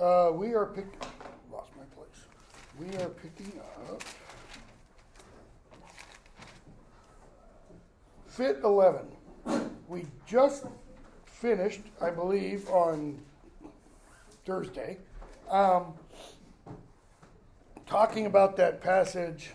Uh, we are pick. Lost my place. We are picking up. Fit 11. We just finished, I believe, on Thursday, um, talking about that passage.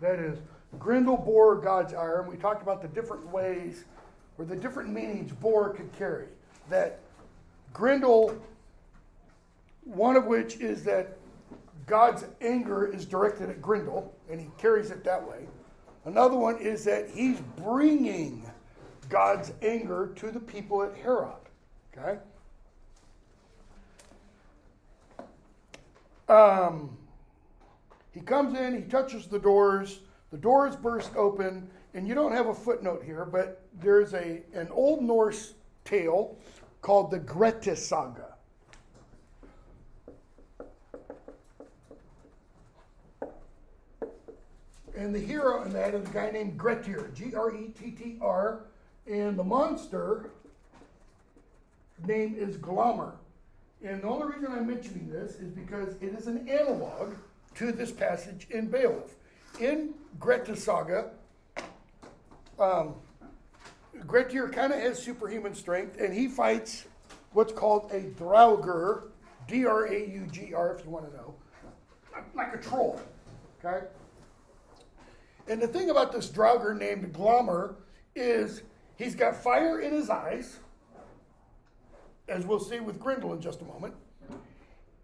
That is, Grendel bore God's ire. And we talked about the different ways or the different meanings bore could carry. That Grendel, one of which is that God's anger is directed at Grendel, and he carries it that way. Another one is that he's bringing God's anger to the people at Heorot. Okay? Um, he comes in, he touches the doors, the doors burst open, and you don't have a footnote here, but there's a an Old Norse tale called the Grettis Saga. And the hero in that is a guy named Grettir, G R E T T R, and the monster name is Glommer. And the only reason I'm mentioning this is because it is an analog to this passage in Beowulf. In Grettis Saga, um, Grettir kind of has superhuman strength, and he fights what's called a Draugr, D R A U G R, if you want to know, like a troll. Okay? And the thing about this Draugr named Glommer is he's got fire in his eyes, as we'll see with Grendel in just a moment.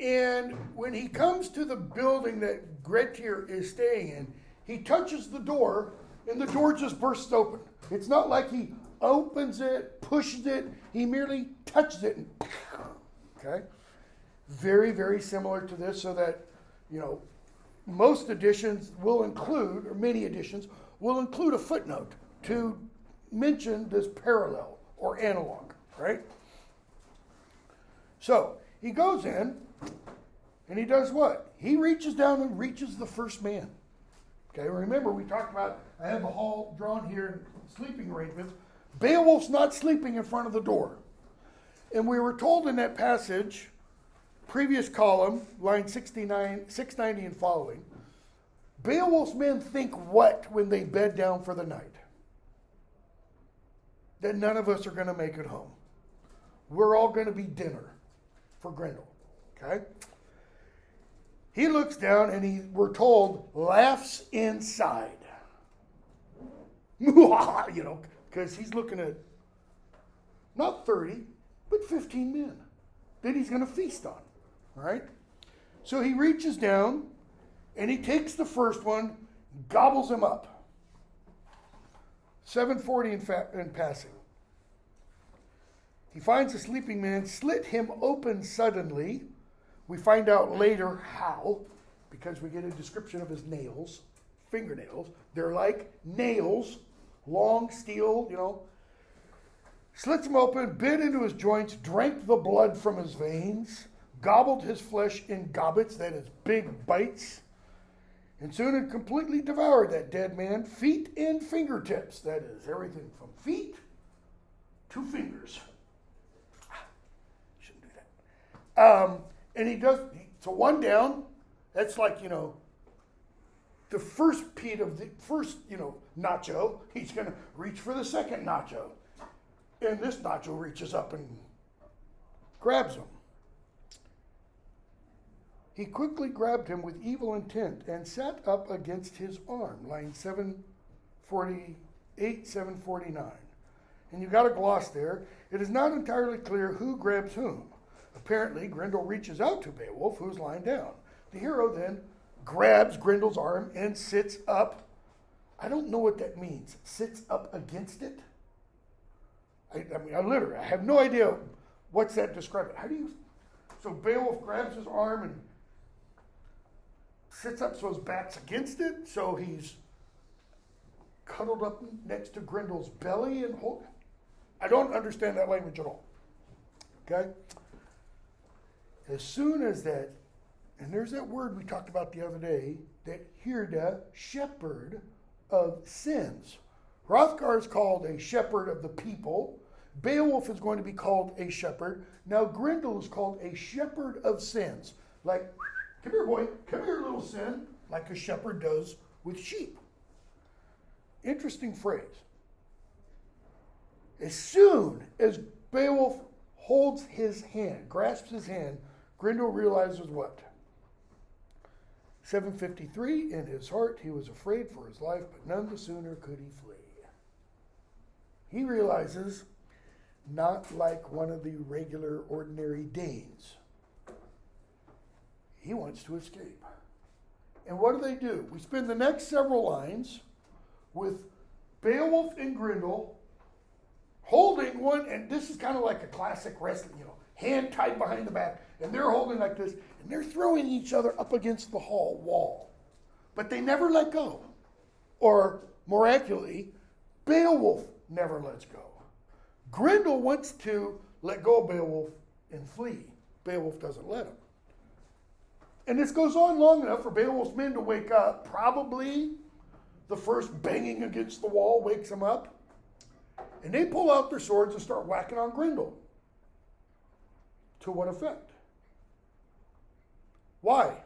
And when he comes to the building that Grettir is staying in, he touches the door and the door just bursts open. It's not like he opens it, pushes it, he merely touches it. And, okay? Very, very similar to this, so that, you know, most editions will include, or many editions, will include a footnote to mention this parallel or analog, right? So he goes in and he does what? He reaches down and reaches the first man. Okay, remember we talked about, I have a hall drawn here, sleeping arrangements. Beowulf's not sleeping in front of the door. And we were told in that passage, previous column, line 69, 690 and following, Beowulf's men think what when they bed down for the night? That none of us are going to make it home. We're all going to be dinner for Grendel. Okay? He looks down and he, we're told, laughs inside. you know, because he's looking at not 30, but 15 men that he's going to feast on. All right? So he reaches down and he takes the first one, gobbles him up. 740 in, fa- in passing. He finds a sleeping man, slit him open suddenly. We find out later how, because we get a description of his nails, fingernails. They're like nails, long steel, you know. Slits him open, bit into his joints, drank the blood from his veins, gobbled his flesh in gobbets, that is, big bites, and soon had completely devoured that dead man, feet and fingertips, that is, everything from feet to fingers. Shouldn't do that. Um, and he does, so one down, that's like, you know, the first piece of the first, you know, nacho, he's going to reach for the second nacho. And this nacho reaches up and grabs him. He quickly grabbed him with evil intent and sat up against his arm, line 748, 749. And you got a gloss there. It is not entirely clear who grabs whom. Apparently, Grendel reaches out to Beowulf, who's lying down. The hero then grabs Grendel's arm and sits up. I don't know what that means. Sits up against it? I, I mean, I literally, I have no idea what's that describing. How do you? So Beowulf grabs his arm and sits up so his back's against it, so he's cuddled up next to Grendel's belly and hold. I don't understand that language at all. Okay? As soon as that, and there's that word we talked about the other day, that Hirda, shepherd of sins. Hrothgar is called a shepherd of the people. Beowulf is going to be called a shepherd. Now Grendel is called a shepherd of sins. Like, come here, boy, come here, little sin, like a shepherd does with sheep. Interesting phrase. As soon as Beowulf holds his hand, grasps his hand, Grendel realizes what? 753, in his heart he was afraid for his life, but none the sooner could he flee. He realizes, not like one of the regular, ordinary Danes, he wants to escape. And what do they do? We spend the next several lines with Beowulf and Grendel holding one, and this is kind of like a classic wrestling, you know, hand tied behind the back, and they're holding like this, and they're throwing each other up against the hall wall. But they never let go. Or more accurately, Beowulf never lets go. Grendel wants to let go of Beowulf and flee. Beowulf doesn't let him. And this goes on long enough for Beowulf's men to wake up. Probably the first banging against the wall wakes them up. And they pull out their swords and start whacking on Grendel. To what effect? Why?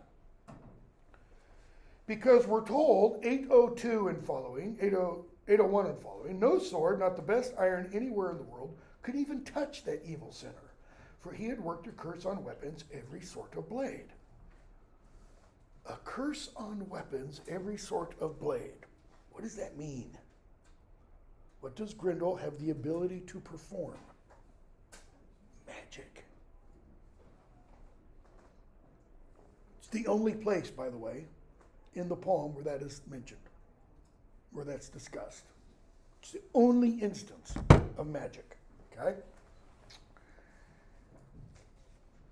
Because we're told 802 and following, 801 and following, no sword, not the best iron anywhere in the world, could even touch that evil sinner, for he had worked a curse on weapons, every sort of blade. A curse on weapons, every sort of blade. What does that mean? What does Grendel have the ability to perform? Magic. It's the only place, by the way, in the poem where that is mentioned, where that's discussed. It's the only instance of magic. Okay?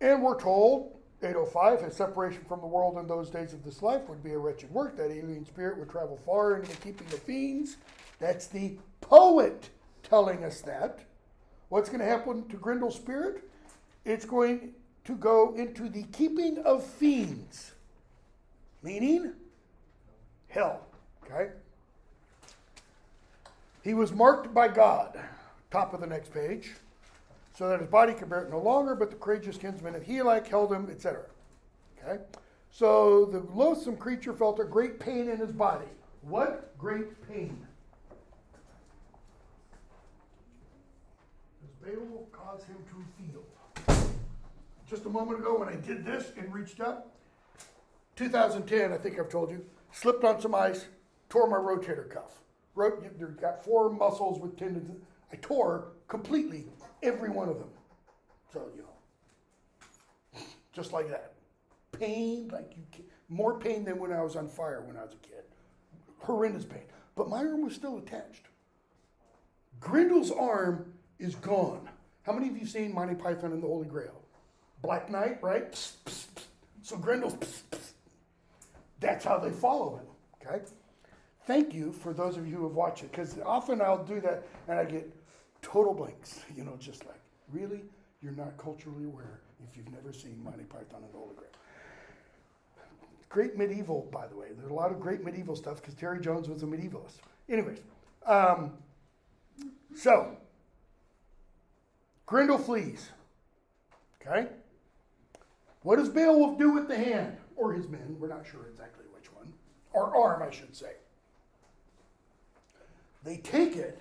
And we're told 805, his separation from the world in those days of this life would be a wretched work. That alien spirit would travel far into the keeping of fiends. That's the poet telling us that. What's going to happen to Grendel's spirit? It's going to go into the keeping of fiends, meaning hell. Okay? He was marked by God, top of the next page so that his body could bear it no longer, but the courageous kinsmen of Hygelac held him, etc. Okay? So the loathsome creature felt a great pain in his body. What great pain? Does Beowulf cause him to? Just a moment ago when I did this and reached up, 2010, I think I've told you, slipped on some ice, tore my rotator cuff. Rot- got four muscles with tendons. I tore completely Every one of them. So, you know, just like that. Pain, like you, can more pain than when I was on fire when I was a kid. Horrendous pain. But my arm was still attached. Grendel's arm is gone. How many of you seen Monty Python and the Holy Grail? Black Knight, right? Psst, psst, psst. So Grendel's, that's how they follow him. Okay? Thank you for those of you who have watched it, because often I'll do that and I get total blanks. You know, just like, really? You're not culturally aware if you've never seen Monty Python and the Holy Grail. Great medieval, by the way. There's a lot of great medieval stuff because Terry Jones was a medievalist. Anyways, um, so Grendel flees. Okay? What does Beowulf do with the hand? Or his men, we're not sure exactly which one. Or arm, I should say. They take it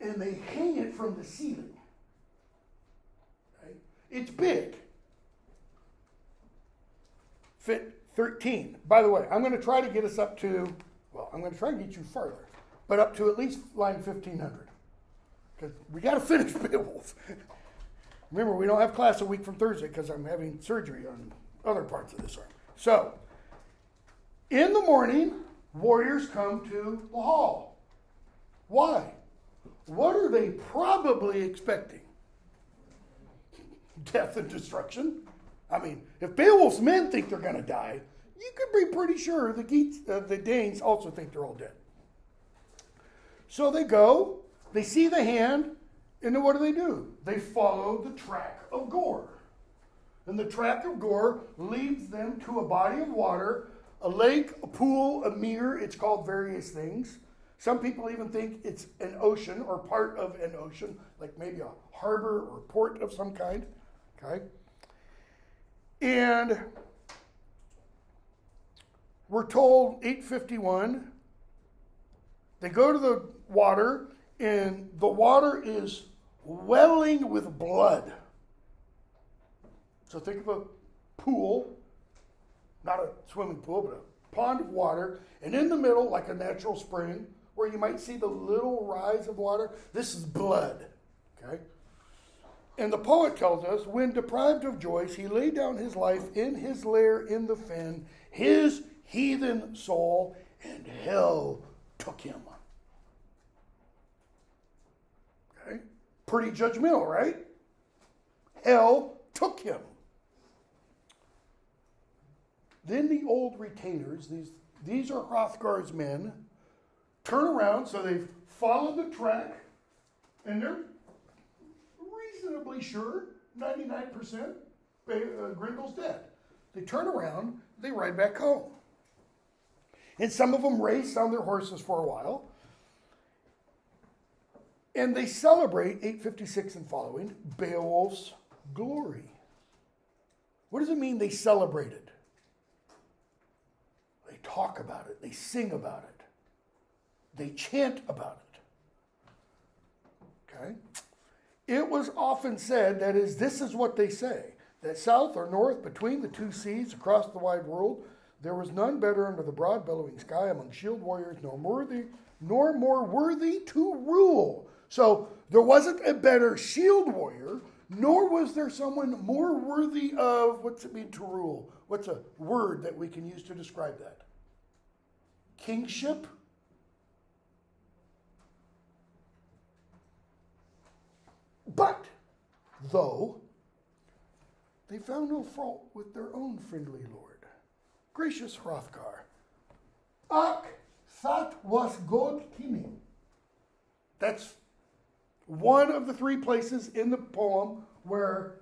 and they hang it from the ceiling. Right? It's big. Fit 13. By the way, I'm going to try to get us up to, well, I'm going to try to get you further, but up to at least line 1500. Because we got to finish Beowulf. Remember, we don't have class a week from Thursday because I'm having surgery on other parts of this arm. So, in the morning, warriors come to the hall. Why? What are they probably expecting? Death and destruction. I mean, if Beowulf's men think they're going to die, you could be pretty sure the, Geats, uh, the Danes also think they're all dead. So they go, they see the hand, and then what do they do? They follow the track of gore. And the track of Gore leads them to a body of water, a lake, a pool, a mere. It's called various things. Some people even think it's an ocean or part of an ocean, like maybe a harbor or port of some kind. Okay? And we're told 851 they go to the water and the water is welling with blood. So think of a pool, not a swimming pool, but a pond of water, and in the middle, like a natural spring, where you might see the little rise of water, this is blood. Okay? And the poet tells us when deprived of joys, he laid down his life in his lair in the fen, his heathen soul, and hell took him. Okay? Pretty judgmental, right? Hell took him. Then the old retainers, these, these are Hrothgar's men, turn around, so they've followed the track, and they're reasonably sure, 99%, uh, Grendel's dead. They turn around, they ride back home. And some of them race on their horses for a while. And they celebrate 856 and following Beowulf's glory. What does it mean they celebrated? They talk about it, they sing about it, they chant about it. Okay? It was often said, that is, this is what they say, that south or north, between the two seas, across the wide world, there was none better under the broad billowing sky among shield warriors, nor worthy, nor more worthy to rule. So there wasn't a better shield warrior, nor was there someone more worthy of what's it mean to rule? What's a word that we can use to describe that? Kingship? But, though, they found no fault with their own friendly lord gracious Hrothgar, Ak that was God King. That's one of the three places in the poem where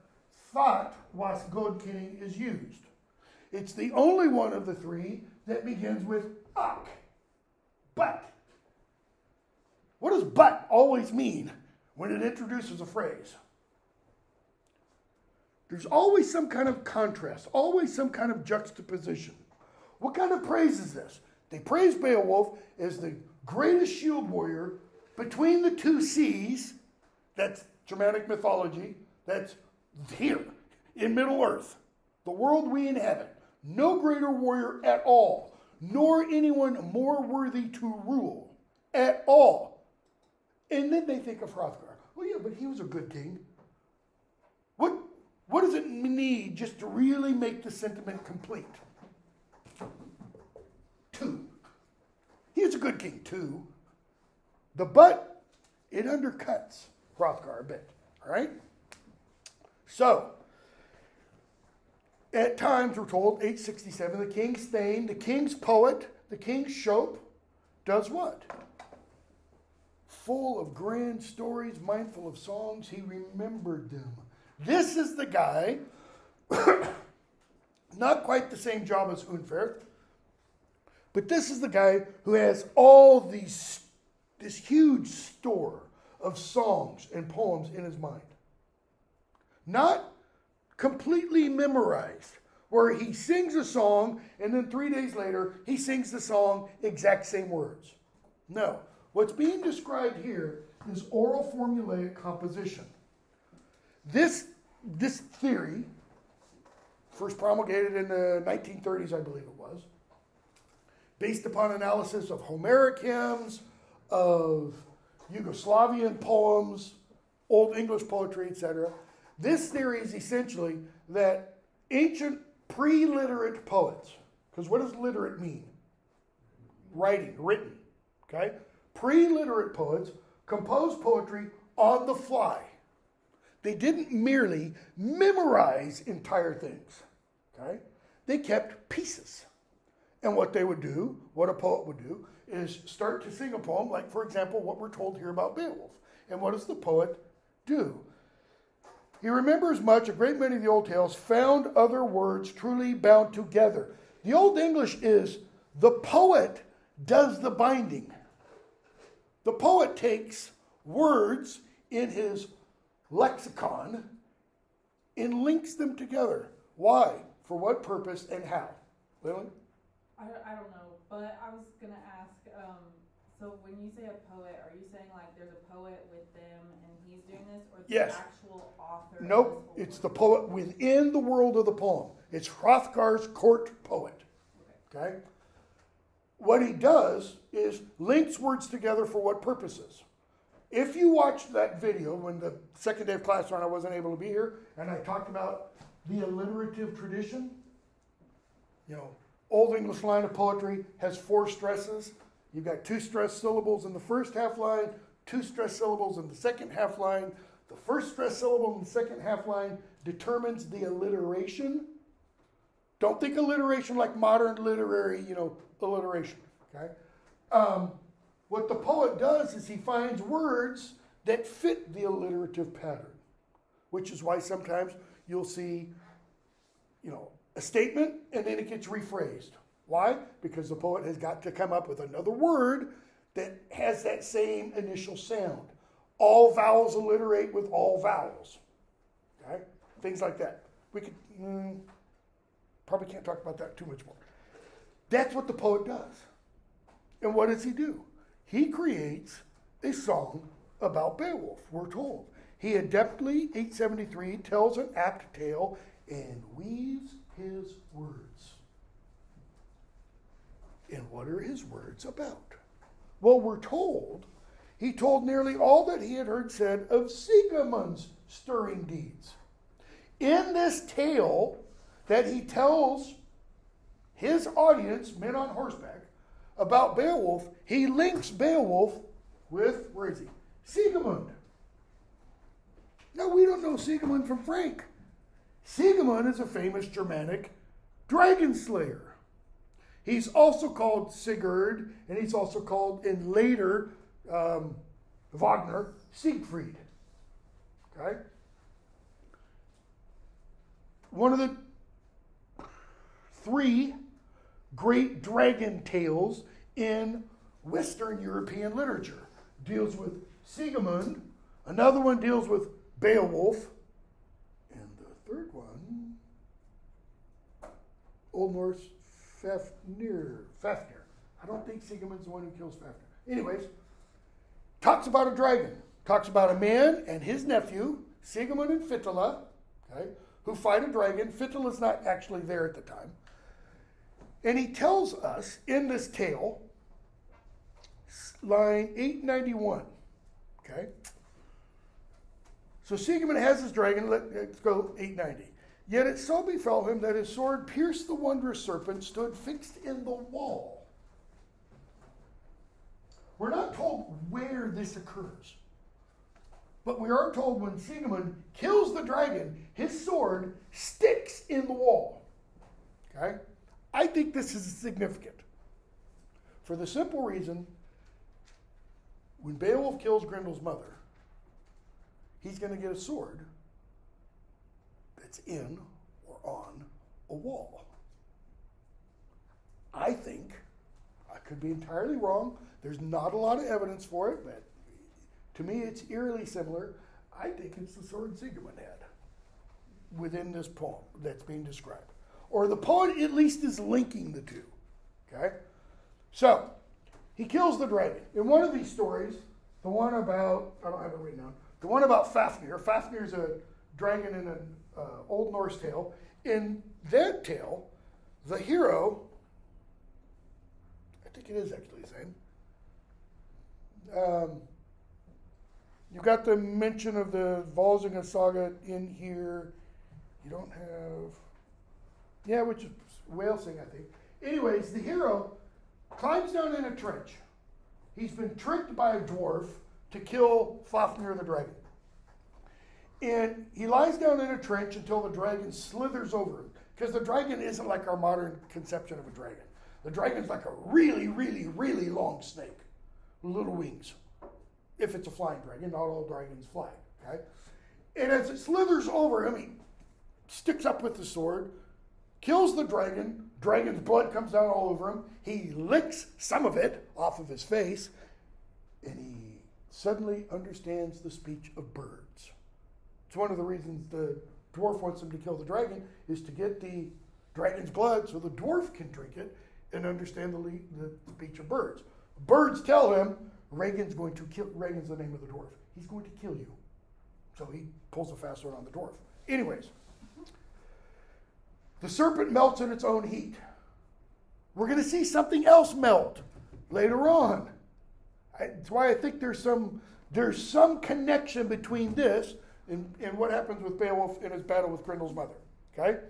thought was God King is used. It's the only one of the three that begins with Ak. But. What does but always mean when it introduces a phrase? There's always some kind of contrast, always some kind of juxtaposition. What kind of praise is this? They praise Beowulf as the greatest shield warrior between the two seas. That's Germanic mythology. That's here in Middle Earth, the world we inhabit. No greater warrior at all, nor anyone more worthy to rule at all. And then they think of Hrothgar. Well, yeah, but he was a good king. What, what does it need just to really make the sentiment complete? Two. He was a good king, too. The but, it undercuts Hrothgar a bit. All right? So, at times we're told, 867, the king's thane, the king's poet, the king's scop does what? Full of grand stories, mindful of songs, he remembered them. This is the guy, not quite the same job as Unferth, but this is the guy who has all these, this huge store of songs and poems in his mind. Not completely memorized, where he sings a song and then three days later he sings the song exact same words. No. What's being described here is oral formulaic composition. This, this theory, first promulgated in the 1930s, I believe it was, based upon analysis of Homeric hymns, of Yugoslavian poems, Old English poetry, etc. This theory is essentially that ancient pre literate poets, because what does literate mean? Writing, written, okay? Pre literate poets composed poetry on the fly. They didn't merely memorize entire things, okay? They kept pieces. And what they would do, what a poet would do, is start to sing a poem, like, for example, what we're told here about Beowulf. And what does the poet do? He remembers much, a great many of the old tales, found other words truly bound together. The Old English is the poet does the binding. The poet takes words in his lexicon and links them together. Why? For what purpose and how? Lily? I, I don't know, but I was gonna ask, um, so when you say a poet, are you saying like there's a poet with them and he's doing this, or the Yes. actual author? Nope, it's the poet within the world of the poem. It's Hrothgar's court poet. Okay? What he does is links words together for what purposes. If you watched that video when the second day of class when I wasn't able to be here, and I talked about the alliterative tradition, you know, Old English line of poetry has four stresses. You've got two stressed syllables in the first half line, two stressed syllables in the second half line. The first stressed syllable in the second half line determines the alliteration. Don't think alliteration like modern literary, you know, alliteration. Okay. Um, what the poet does is he finds words that fit the alliterative pattern, which is why sometimes you'll see, you know, a statement and then it gets rephrased. Why? Because the poet has got to come up with another word that has that same initial sound. All vowels alliterate with all vowels. Okay? Things like that. We could mm, probably can't talk about that too much more. That's what the poet does. And what does he do? He creates a song about Beowulf, we're told. He adeptly, 873, tells an apt tale and weaves his words. And what are his words about? Well, we're told he told nearly all that he had heard said of Siegmund's stirring deeds. In this tale that he tells his audience, men on horseback, about Beowulf, he links Beowulf with, where is he? Siegmund. No, we don't know Siegmund from Frank. Siegmund is a famous Germanic dragon slayer. He's also called Sigurd, and he's also called in later um, Wagner Siegfried. Okay? One of the three great dragon tales in Western European literature deals with Siegmund, another one deals with Beowulf, and the third one, Old Norse Fafnir. Fafnir. I don't think Siegmund's the one who kills Fafnir. Anyways, talks about a dragon. Talks about a man and his nephew, Siegmund and Fitela, okay, who fight a dragon. Fitela's not actually there at the time. And he tells us in this tale, line 891, okay? So Siegmund has his dragon, let, us go 890. Yet it so befell him that his sword pierced the wondrous serpent, stood fixed in the wall. We're not told where this occurs. But we are told when Siegmund kills the dragon, his sword sticks in the wall. Okay? I think this is significant. For the simple reason when Beowulf kills Grendel's mother, he's going to get a sword that's in or on a wall. I think, I could be entirely wrong, there's not a lot of evidence for it, but to me it's eerily similar. I think it's the sword Siegmund had within this poem that's being described. Or the poet at least is linking the two. Okay? So, he kills the dragon. In one of these stories, the one about, I don't have it written down, the one about Fafnir, Fafnir's a dragon in an uh, Old Norse tale. In that tale, the hero, I think it is actually the same, um, you got the mention of the Volsunga saga in here. You don't have, yeah, which is whale sing, I think. Anyways, the hero climbs down in a trench. He's been tricked by a dwarf to kill Fafnir the dragon. And he lies down in a trench until the dragon slithers over him. Because the dragon isn't like our modern conception of a dragon. The dragon's like a really, really, really long snake with little wings. If it's a flying dragon, not all dragons fly. Okay? And as it slithers over him, he sticks up with the sword, kills the dragon. Dragon's blood comes down all over him. He licks some of it off of his face, and he suddenly understands the speech of birds. It's one of the reasons the dwarf wants him to kill the dragon is to get the dragon's blood so the dwarf can drink it and understand the, le- the speech of birds. Birds tell him Regin's going to kill. Regin's the name of the dwarf. He's going to kill you. So he pulls a fast one on the dwarf. Anyways, the serpent melts in its own heat. We're going to see something else melt later on. I, that's why I think there's some there's some connection between this and, and what happens with Beowulf in his battle with Grendel's mother. Okay?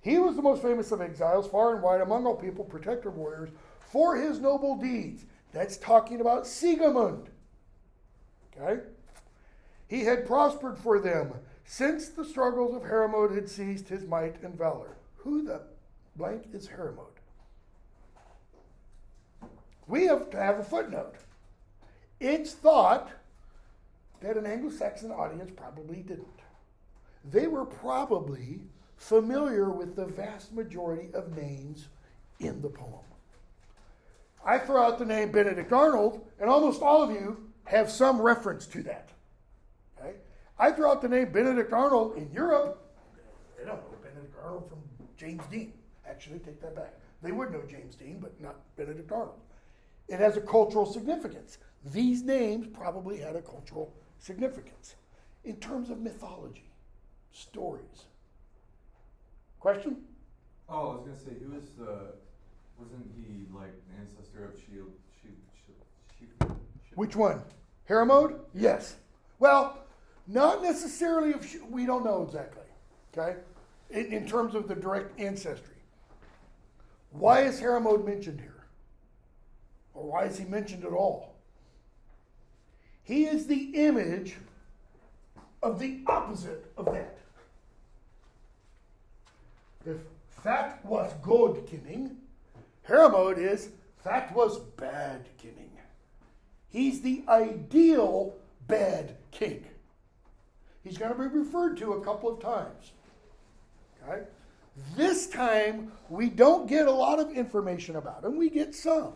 He was the most famous of exiles, far and wide among all people, protector warriors, for his noble deeds. That's talking about Siegmund. Okay? He had prospered for them since the struggles of Hermod had seized his might and valor. Who the blank is Hermod? We have to have a footnote. It's thought that an Anglo Saxon audience probably didn't. They were probably familiar with the vast majority of names in the poem. I throw out the name Benedict Arnold, and almost all of you have some reference to that. Okay? I throw out the name Benedict Arnold in Europe, they don't know Benedict Arnold from James Dean. Actually, take that back. They would know James Dean, but not Benedict Arnold. It has a cultural significance. These names probably had a cultural significance in terms of mythology, stories. Question? Oh, I was gonna say, who is the, wasn't he like an ancestor of Shield, Shield, Shield, Shield? Which one? Hermod? Yes. Well, not necessarily. If we don't know exactly. Okay, in, in terms of the direct ancestry. Why is Hermod mentioned here? Or why is he mentioned at all? He is the image of the opposite of that. If that was good king, Hermod is that was bad king. He's the ideal bad king. He's going to be referred to a couple of times. Okay? This time, we don't get a lot of information about him. We get some.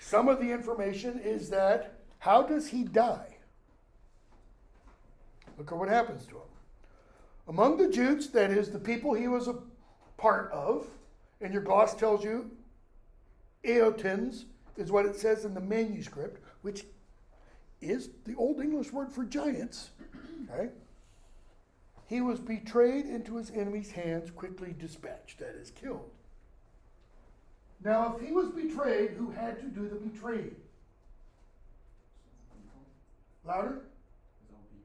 Some of the information is that how does he die? Look at what happens to him. Among the Jutes, that is, the people he was a part of, and your gloss tells you Eotins is what it says in the manuscript, which is the Old English word for giants. Okay? He was betrayed into his enemy's hands, quickly dispatched, that is, killed. Now, if he was betrayed, who had to do the betraying? Louder?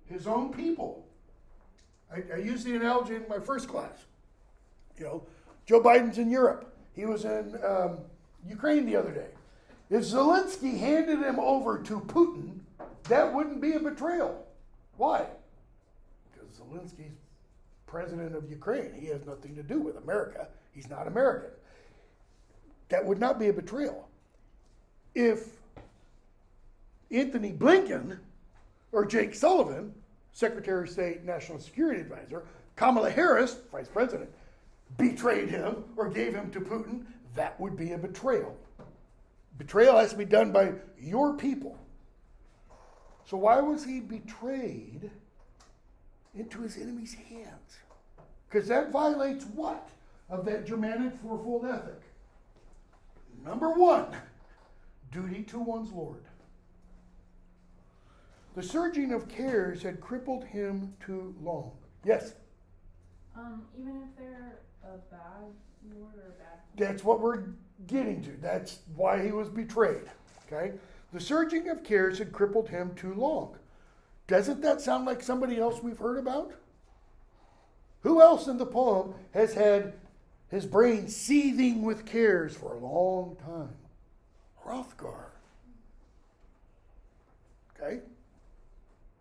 His own people. I, I used the analogy in my first class. You know, Joe Biden's in Europe. He was in um, Ukraine the other day. If Zelensky handed him over to Putin, that wouldn't be a betrayal. Why? Because Zelensky's president of Ukraine. He has nothing to do with America. He's not American. That would not be a betrayal. If Antony Blinken or Jake Sullivan, Secretary of State, National Security Advisor, Kamala Harris, Vice President, betrayed him or gave him to Putin, that would be a betrayal. Betrayal has to be done by your people. So, why was he betrayed into his enemy's hands? Because that violates what of that Germanic fourfold ethic? Number one, duty to one's Lord. The surging of cares had crippled him too long. Yes? Um, even if they're a bad lord or a bad. That's what we're getting to. That's why he was betrayed. Okay? The surging of cares had crippled him too long. Doesn't that sound like somebody else we've heard about? Who else in the poem has had his brain seething with cares for a long time? Hrothgar. Okay?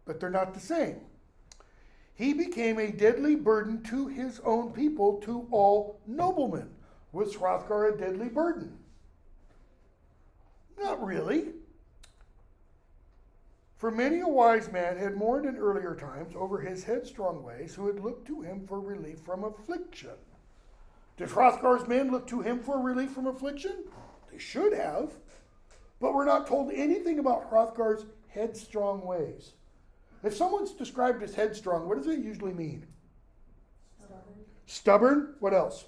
But they're not the same. He became a deadly burden to his own people, to all noblemen. Was Hrothgar a deadly burden? Not really. For many a wise man had mourned in earlier times over his headstrong ways, who had looked to him for relief from affliction. Did Hrothgar's men look to him for relief from affliction? They should have. But we're not told anything about Hrothgar's headstrong ways. If someone's described as headstrong, what does it usually mean? Stubborn. Stubborn? What else?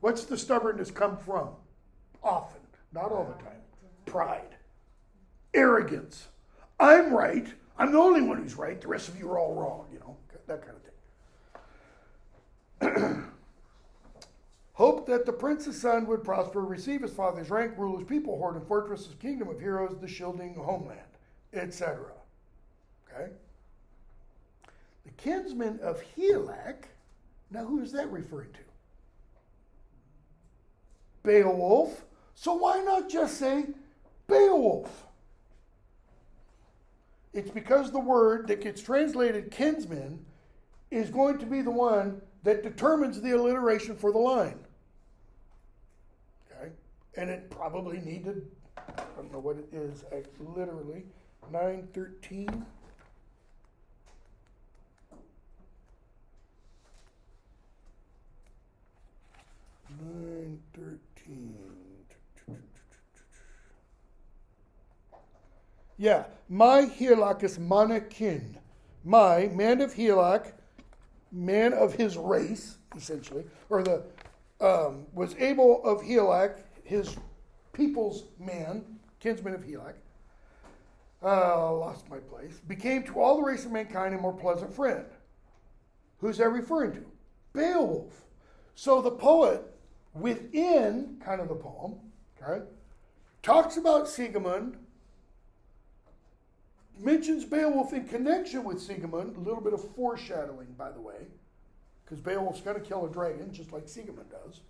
What's the stubbornness come from? Often, not all the time. Pride, arrogance. I'm right. I'm the only one who's right. The rest of you are all wrong, you know, that kind of thing. Hope that the prince's son would prosper, receive his father's rank, rule his people, hoard and fortress, his kingdom of heroes, the shielding homeland, etc. Okay? The kinsman of Hygelac, now who is that referring to? Beowulf. So why not just say Beowulf? It's because the word that gets translated kinsman is going to be the one that determines the alliteration for the line. Okay? And it probably needed, I don't know what it is, literally, 913. Nine thirteen. Yeah, my Helak is Manakin. My man of Hygelac, man of his race, essentially, or the um, was able of Hygelac, his people's man, kinsman of Hygelac. Uh, lost my place. Became to all the race of mankind a more pleasant friend. Who's that referring to? Beowulf. So the poet, within kind of the poem, okay, talks about Siegmund mentions Beowulf in connection with Siegmund, a little bit of foreshadowing, by the way, because Beowulf's going to kill a dragon just like Siegmund does.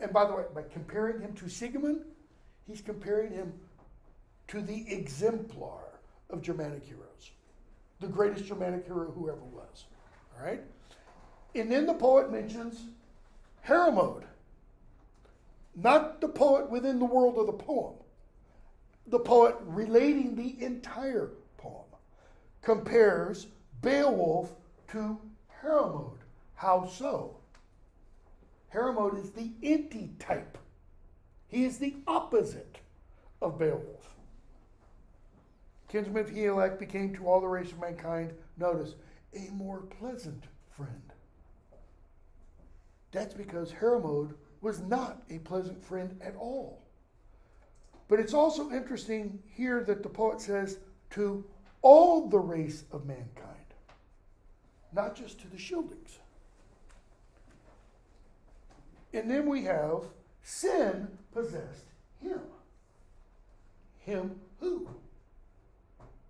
And by the way, by comparing him to Siegmund, he's comparing him to the exemplar of Germanic heroes, the greatest Germanic hero who ever was. All right? And then the poet mentions Hermod, not the poet within the world of the poem, the poet relating the entire poem compares Beowulf to Hermod. How so? Hermod is the antitype. He is the opposite of Beowulf. Kinsman of Hygelac became to all the race of mankind, notice, a more pleasant friend. That's because Hermod was not a pleasant friend at all. But it's also interesting here that the poet says to all the race of mankind, not just to the Scyldings. And then we have sin possessed him. Him who?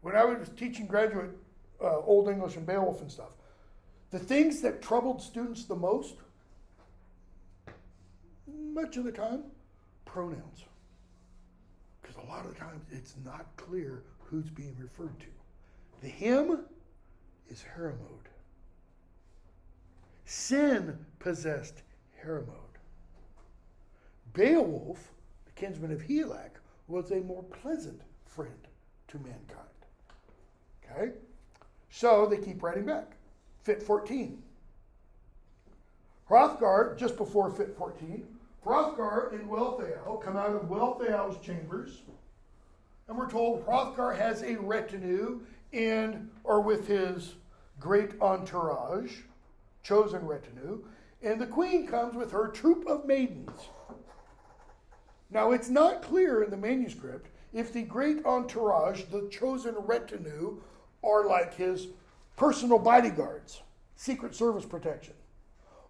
When I was teaching graduate uh, Old English and Beowulf and stuff, the things that troubled students the most, much of the time, pronouns Because a lot of the times it's not clear who's being referred to. The him is Hermod. Sin possessed Hermod. Beowulf, the kinsman of Hygelac, was a more pleasant friend to mankind. Okay? So they keep writing back. Fit 14. Hrothgar, just before Fit 14, Hrothgar and Wealhtheow come out of Wealhtheow's chambers. And we're told Hrothgar has a retinue and or with his great entourage, chosen retinue, and the queen comes with her troop of maidens. Now it's not clear in the manuscript if the great entourage, the chosen retinue, are like his personal bodyguards, Secret Service protection,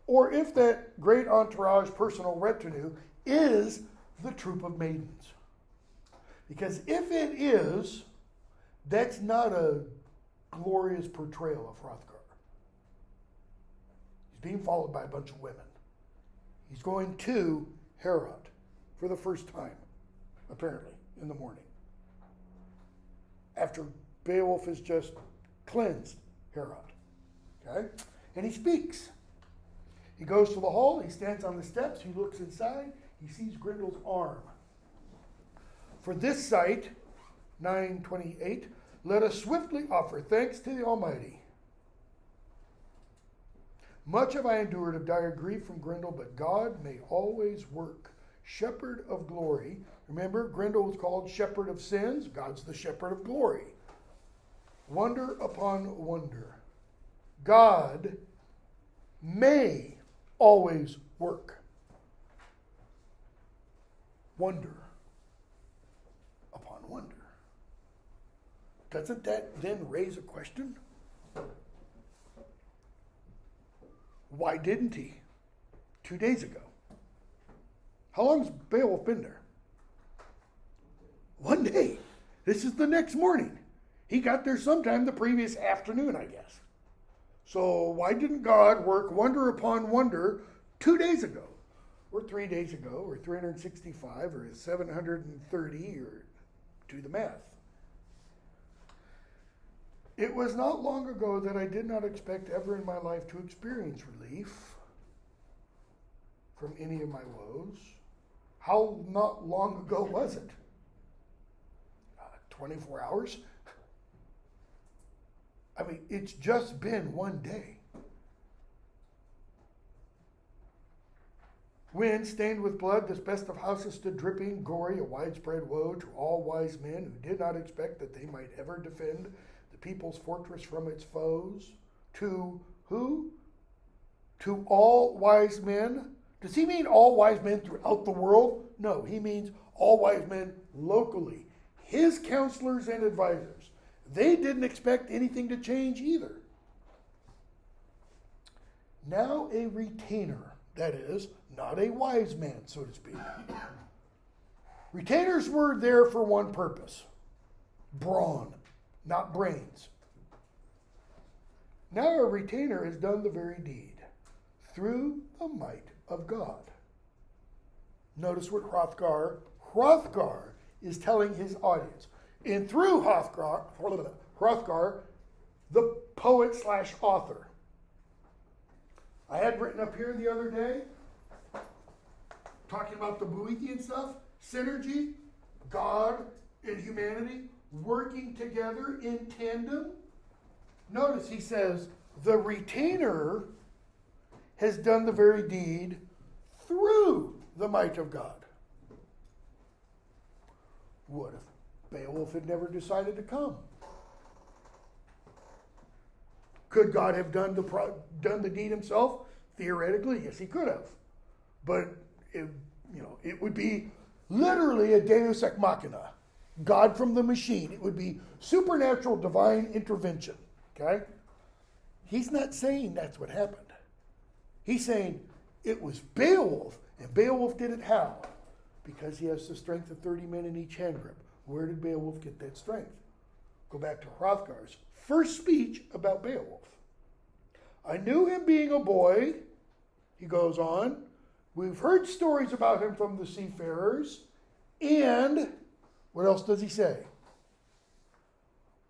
or if that great entourage personal retinue is the troop of maidens. Because if it is, that's not a glorious portrayal of Hrothgar. He's being followed by a bunch of women. He's going to Heorot for the first time, apparently, in the morning. After Beowulf has just cleansed Heorot. Okay? And he speaks. He goes to the hall, he stands on the steps, he looks inside, he sees Grendel's arm. For this sight, 928, Let us swiftly offer thanks to the Almighty. Much have I endured of dire grief from Grendel, but God may always work. Shepherd of glory. Remember, Grendel was called shepherd of sins. God's the shepherd of glory. Wonder upon wonder. God may always work. Wonder upon wonder. Doesn't that then raise a question? Why didn't he? Two days ago. How long's Beowulf been there? One day. This is the next morning. He got there sometime the previous afternoon, I guess. So why didn't God work wonder upon wonder two days ago? Or three days ago, or 365, or 730, or do the math. It was not long ago that I did not expect ever in my life to experience relief from any of my woes. How not long ago was it? Uh, 24 hours? I mean, it's just been one day. When, stained with blood, this best of houses stood dripping, gory, a widespread woe to all wise men who did not expect that they might ever defend the people's fortress from its foes. To who? To all wise men. Does he mean all wise men throughout the world? No, he means all wise men locally, his counselors and advisors. They didn't expect anything to change either. Now a retainer, that is, not a wise man, so to speak. Retainers were there for one purpose brawn, not brains. Now a retainer has done the very deed through the might of God. Notice what Hrothgar, Hrothgar is telling his audience. And through Hrothgar, Hrothgar, the poet slash author. I had written up here the other day, talking about the Boethian stuff, synergy, God and humanity working together in tandem. Notice he says, the retainer has done the very deed through the might of God. What if Beowulf had never decided to come? Could God have done the pro- done the deed himself? Theoretically, yes, he could have, but it, you know it would be literally a Deus ex machina, God from the machine. It would be supernatural divine intervention. Okay, he's not saying that's what happened. He's saying it was Beowulf, and Beowulf did it how? Because he has the strength of 30 men in each hand grip. Where did Beowulf get that strength? Go back to Hrothgar's first speech about Beowulf. I knew him being a boy, he goes on. We've heard stories about him from the seafarers. And what else does he say?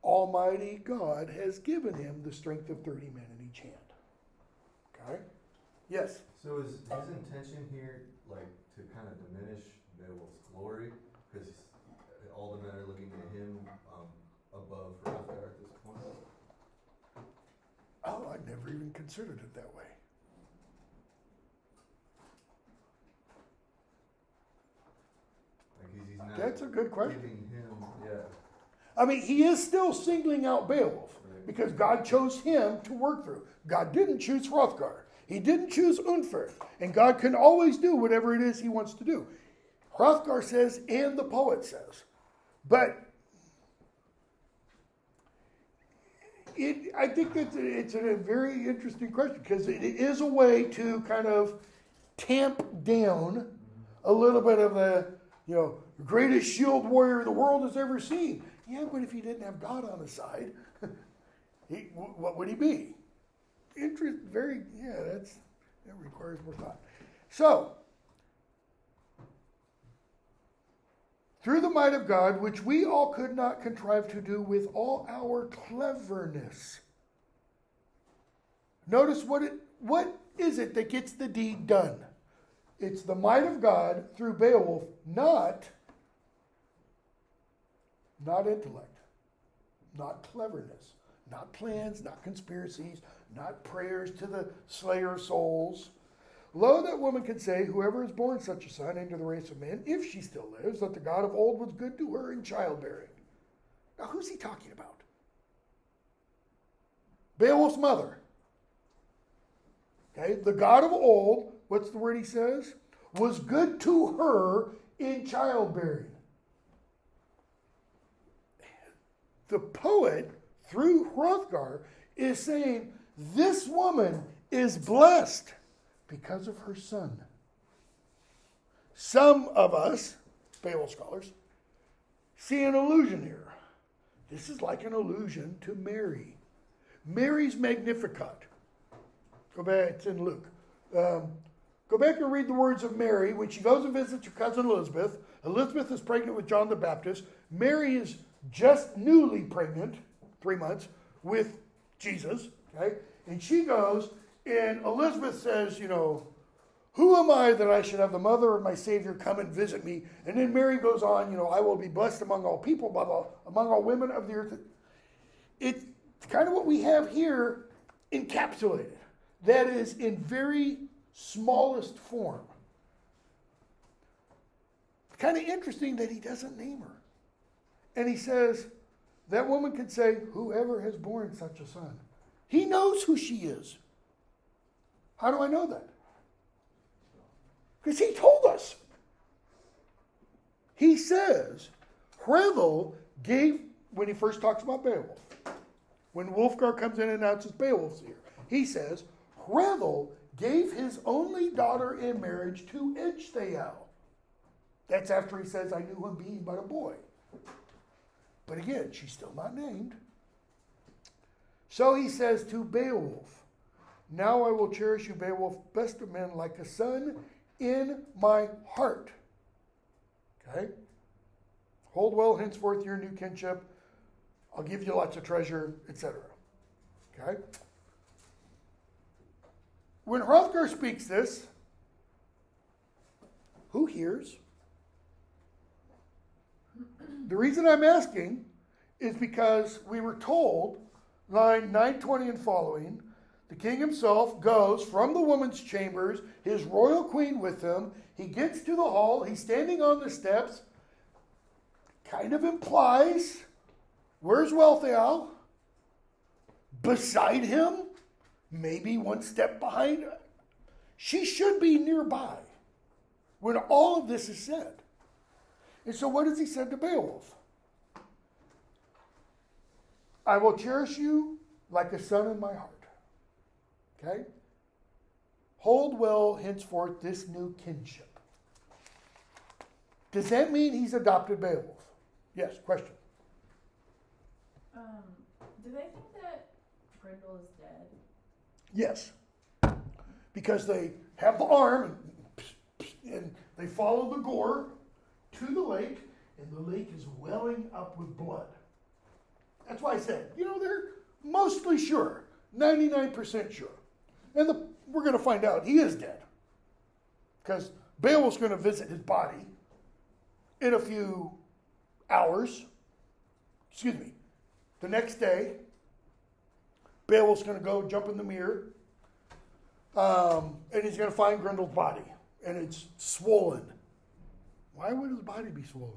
Almighty God has given him the strength of 30 men in each hand. Okay? Yes? So is his intention here, like, to kind of diminish Beowulf's glory? Because all the men are looking at him um, above Hrothgar at this point? Oh, I'd never even considered it that way. Like, he's, he's not That's a good question. him, yeah. I mean, he is still singling out Beowulf Right. because God chose him to work through. God didn't choose Hrothgar. He didn't choose Unferth. And God can always do whatever it is he wants to do. Hrothgar says, and the poet says. But it, I think that it's a very interesting question because it is a way to kind of tamp down a little bit of the, you know, greatest shield warrior the world has ever seen. Yeah, but if he didn't have God on his side, he, what would he be? Interest, very, yeah, that's, that requires more thought. So, through the might of God, which we all could not contrive to do with all our cleverness. Notice what it what is it that gets the deed done? It's the might of God through Beowulf, not not intellect, not cleverness, not plans, not conspiracies, not prayers to the slayer souls. Lo, that woman can say, Whoever has born such a son into the race of men, if she still lives, that the God of old was good to her in childbearing. Now, who's he talking about? Beowulf's mother. Okay, the God of old, what's the word he says? Was good to her in childbearing. The poet, through Hrothgar, is saying this woman is blessed because of her son. Some of us, Beowulf scholars, see an allusion here. This is like an allusion to Mary. Mary's Magnificat. Go back, it's in Luke. Um, go back and read the words of Mary when she goes and visits her cousin Elizabeth. Elizabeth is pregnant with John the Baptist. Mary is just newly pregnant, three months, with Jesus. Okay? And she goes, and Elizabeth says, you know, who am I that I should have the mother of my Savior come and visit me? And then Mary goes on, you know, I will be blessed among all people, among all women of the earth. It's kind of what we have here encapsulated. That is in very smallest form. Kind of interesting that he doesn't name her. And he says, that woman could say, Whoever has born such a son. He knows who she is. How do I know that? Because he told us. He says, Hrethel gave, when he first talks about Beowulf, when Wulfgar comes in and announces Beowulf's here, he says, Hrethel gave his only daughter in marriage to Ecgtheow. That's after he says, I knew him being but a boy. But again, she's still not named. So he says to Beowulf, Now I will cherish you, Beowulf, best of men, like a son in my heart. Okay? Hold well henceforth your new kinship. I'll give you lots of treasure, etc. Okay? When Hrothgar speaks this, who hears? The reason I'm asking is because we were told, line 920 and following, the king himself goes from the woman's chambers, his royal queen with him. He gets to the hall, he's standing on the steps, kind of implies, where's Wealhtheow? Beside him, maybe one step behind. She should be nearby when all of this is said. And so, what does he say to Beowulf? I will cherish you like a son in my heart. Okay? Hold well henceforth this new kinship. Does that mean he's adopted Beowulf? Yes, question. Um, do they think that Grendel is dead? Yes. Because they have the arm and, and they follow the gore to the lake, and the lake is welling up with blood. That's why I said, you know, they're mostly sure, 99% sure. And the, we're going to find out he is dead. Because Beowulf's going to visit his body in a few hours. Excuse me. The next day, Beowulf's going to go jump in the mere. um, and he's going to find Grendel's body, and it's swollen. Why would his body be swollen?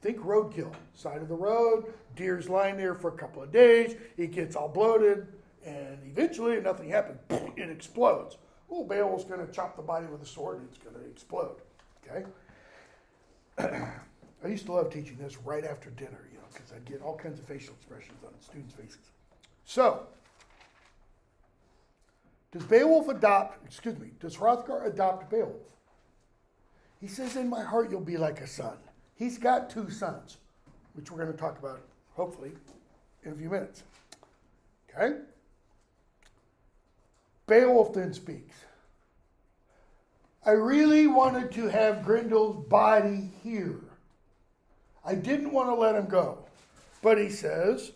Think roadkill, side of the road, deer's lying there for a couple of days, he gets all bloated, and eventually, nothing happens, it explodes. Well, Beowulf's going to chop the body with a sword and it's going to explode. Okay? I used to love teaching this right after dinner, you know, because I'd get all kinds of facial expressions on students' faces. So, does Beowulf adopt, excuse me, does Hrothgar adopt Beowulf? He says, In my heart, you'll be like a son. He's got two sons, which we're going to talk about, hopefully, in a few minutes. Okay? Beowulf then speaks. I really wanted to have Grendel's body here. I didn't want to let him go. But he says,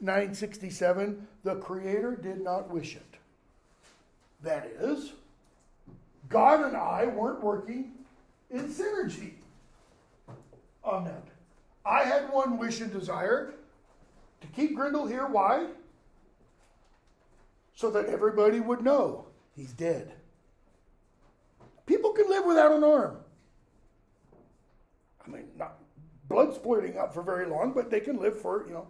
967, the Creator did not wish it. That is, God and I weren't working in synergy on that. I had one wish and desire. to keep Grendel here. Why? So that everybody would know he's dead. People can live without an arm. I mean, not blood splurting out for very long, but they can live for, you know.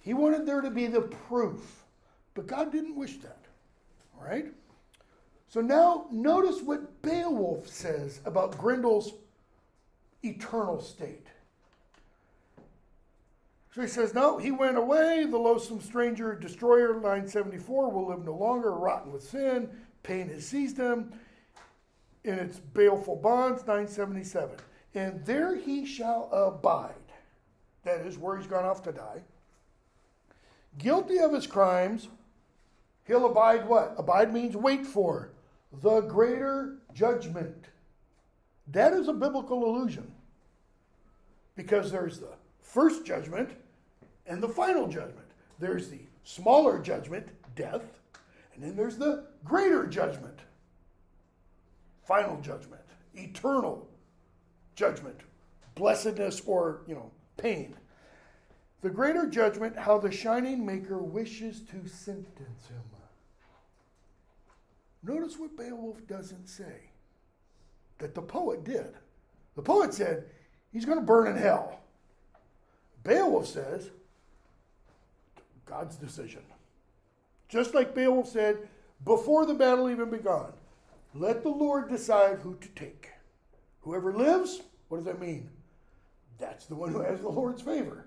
He wanted there to be the proof, but God didn't wish that. All right? So now notice what Beowulf says about Grendel's eternal state. So he says, No, he went away. The loathsome stranger, destroyer, 974, will live no longer, rotten with sin. Pain has seized him in its baleful bonds, 977. And there he shall abide. That is where he's gone off to die. Guilty of his crimes, he'll abide what? Abide means wait for the greater judgment. That is a biblical illusion. Because there's the first judgment and the final judgment. There's the smaller judgment, death, and then there's the greater judgment, final judgment, eternal judgment, blessedness or, you know, pain. The greater judgment, how the shining maker wishes to sentence him. Notice what Beowulf doesn't say that the poet did. The poet said he's going to burn in hell. Beowulf says God's decision. Just like Beowulf said before the battle even begun, let the Lord decide who to take. Whoever lives, what does that mean? That's the one who has the Lord's favor.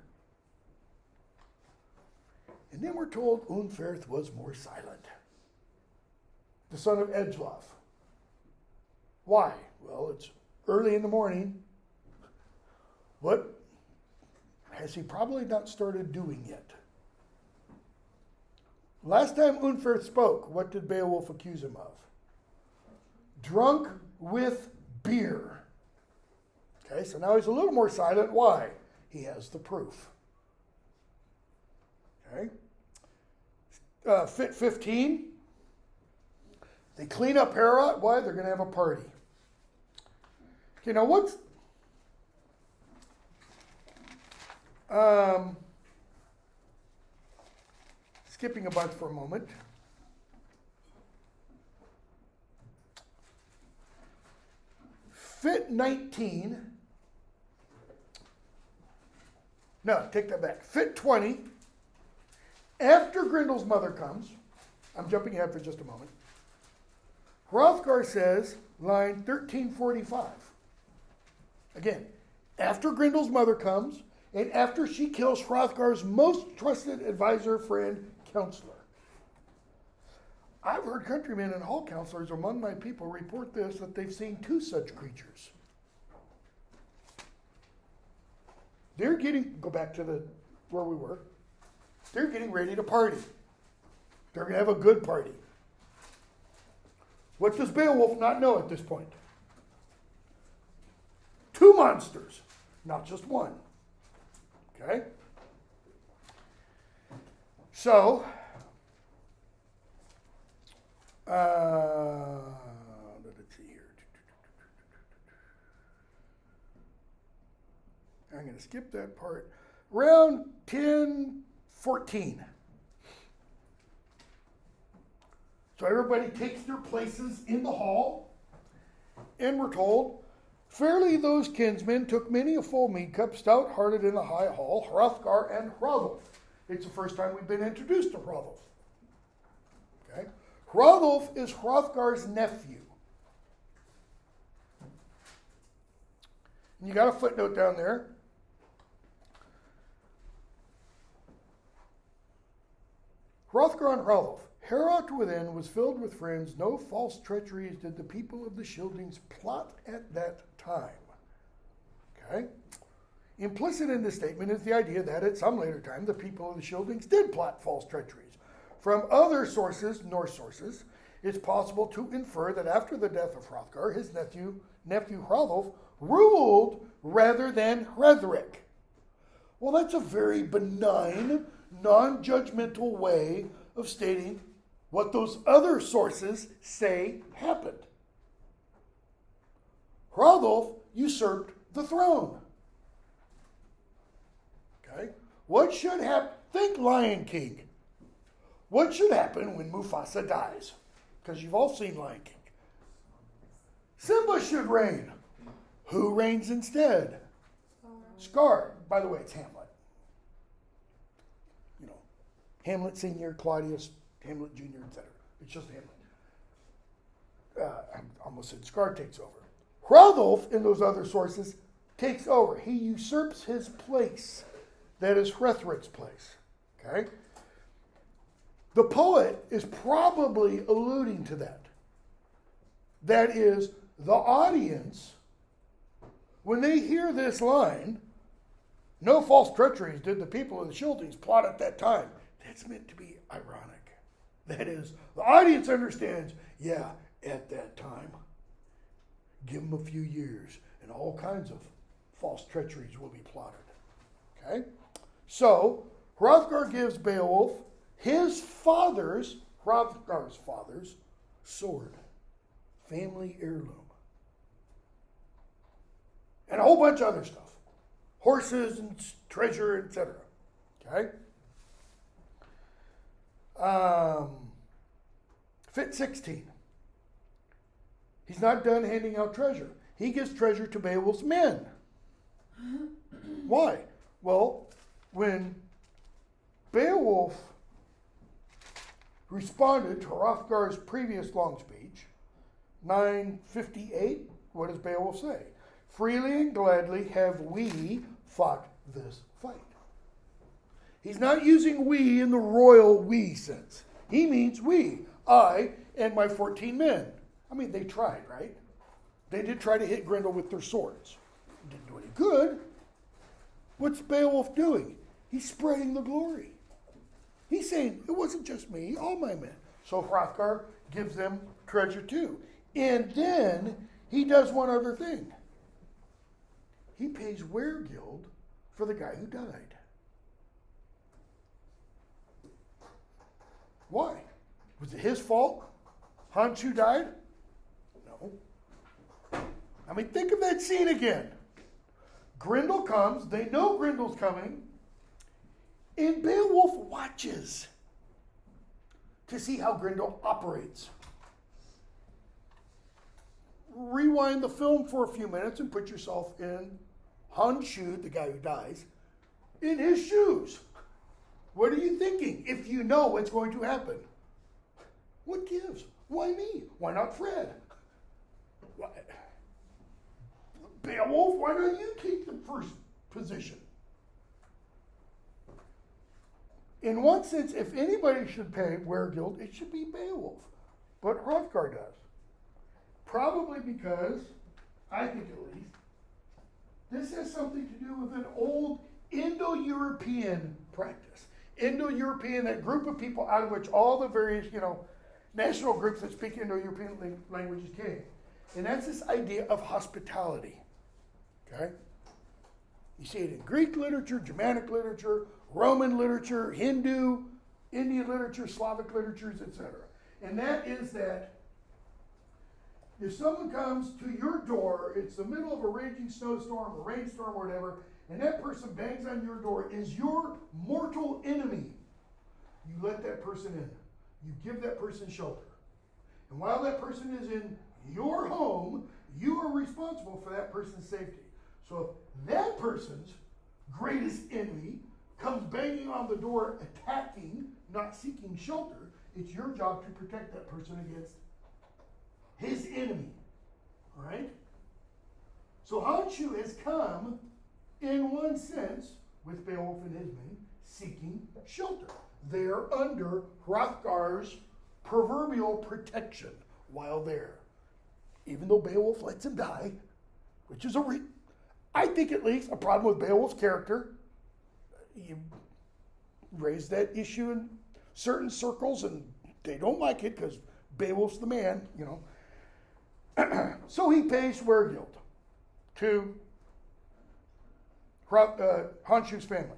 And then we're told Unferth was more silent, the son of Ecglaf. Why? Well, it's early in the morning. What has he probably not started doing yet? Last time Unferth spoke, what did Beowulf accuse him of? Drunk with beer. Okay, so now he's a little more silent. Why? He has the proof. Okay. Uh, fit 15. They clean up Heorot. Why? They're going to have a party. Okay, now what's. Um, skipping a bunch for a moment. Fit 19. No, take that back. Fit 20. After Grendel's mother comes, I'm jumping ahead for just a moment. Hrothgar says, line 1345. Again, after Grendel's mother comes, and after she kills Hrothgar's most trusted advisor, friend, counselor. I've heard countrymen and hall counselors among my people report this that they've seen two such creatures. They're getting, go back to the where we were, they're getting ready to party. They're going to have a good party. What does Beowulf not know at this point? Two monsters, not just one. Okay? So, uh, let's see here. I'm going to skip that part. Around 10, 14. So everybody takes their places in the hall, and we're told, Fairly those kinsmen took many a full mead cup, stout hearted in the high hall, Hrothgar and Hrothulf. It's the first time we've been introduced to Hrothulf. Okay? Hrothulf is Hrothgar's nephew. And you got a footnote down there. Hrothgar and Hrothulf. Heorot within was filled with friends. No false treacheries did the people of the Scyldings plot at that time. Okay? Implicit in this statement is the idea that at some later time the people of the Scyldings did plot false treacheries. From other sources, Norse sources, it's possible to infer that after the death of Hrothgar, his nephew, nephew Hrothulf, ruled rather than Hrethric. Well, that's a very benign, non judgmental way of stating what those other sources say happened. Hrothulf usurped the throne. Okay? What should happen? Think Lion King. What should happen when Mufasa dies? Because you've all seen Lion King. Simba should reign. Who reigns instead? Scar. By the way, it's Hamlet. You know, Hamlet Senior, Claudius, Hamlet Junior, etc. It's just Hamlet. Uh, I almost said Scar takes over. Hrothulf, in those other sources, takes over. He usurps his place. That is Hrethric's place. Okay? The poet is probably alluding to that. That is, the audience, when they hear this line, no false treacheries did the people of the Scyldings plot at that time. That's meant to be ironic. That is, the audience understands, yeah, at that time. Give them a few years, and all kinds of false treacheries will be plotted. Okay? So, Hrothgar gives Beowulf his father's, Hrothgar's father's, sword, family heirloom, and a whole bunch of other stuff horses and treasure, etc. Okay? Um, fit 16. He's not done handing out treasure. He gives treasure to Beowulf's men. Why? Well, when Beowulf responded to Hrothgar's previous long speech, 958, what does Beowulf say? Freely and gladly have we fought this fight. He's not using we in the royal we sense. He means we, I and my 14 men. I mean, they tried, right? They did try to hit Grendel with their swords. Didn't do any good. What's Beowulf doing? He's spreading the glory. He's saying, it wasn't just me, all my men. So Hrothgar gives them treasure too. And then he does one other thing. He pays Wergild for the guy who died. Why? Was it his fault? Hondscio died? I mean, think of that scene again. Grendel comes, they know Grendel's coming, and Beowulf watches to see how Grendel operates. Rewind the film for a few minutes and put yourself in Hondscio, the guy who dies, in his shoes. What are you thinking if you know what's going to happen? What gives? Why me? Why not Fred? Why? Beowulf, why don't you take the first position? In one sense, if anybody should pay Wergild, it should be Beowulf. But Hrothgar does. Probably because, I think at least, this has something to do with an old Indo European practice. Indo European, that group of people out of which all the various, you know, national groups that speak Indo European languages came. And that's this idea of hospitality. Okay? You see it in Greek literature, Germanic literature, Roman literature, Hindu, Indian literature, Slavic literatures, etc. And that is that if someone comes to your door, it's the middle of a raging snowstorm, a rainstorm, or whatever, and that person bangs on your door, is your mortal enemy. You let that person in. You give that person shelter. And while that person is in your home, you are responsible for that person's safety. So if that person's greatest enemy comes banging on the door, attacking, not seeking shelter, it's your job to protect that person against his enemy. All right? So Hondscio has come, in one sense, with Beowulf and his men, seeking shelter. They're under Hrothgar's proverbial protection while there. Even though Beowulf lets him die, which is a re- I think at least a problem with Beowulf's character. You raise that issue in certain circles, and they don't like it because Beowulf's the man, you know. so he pays Wergild to uh, family.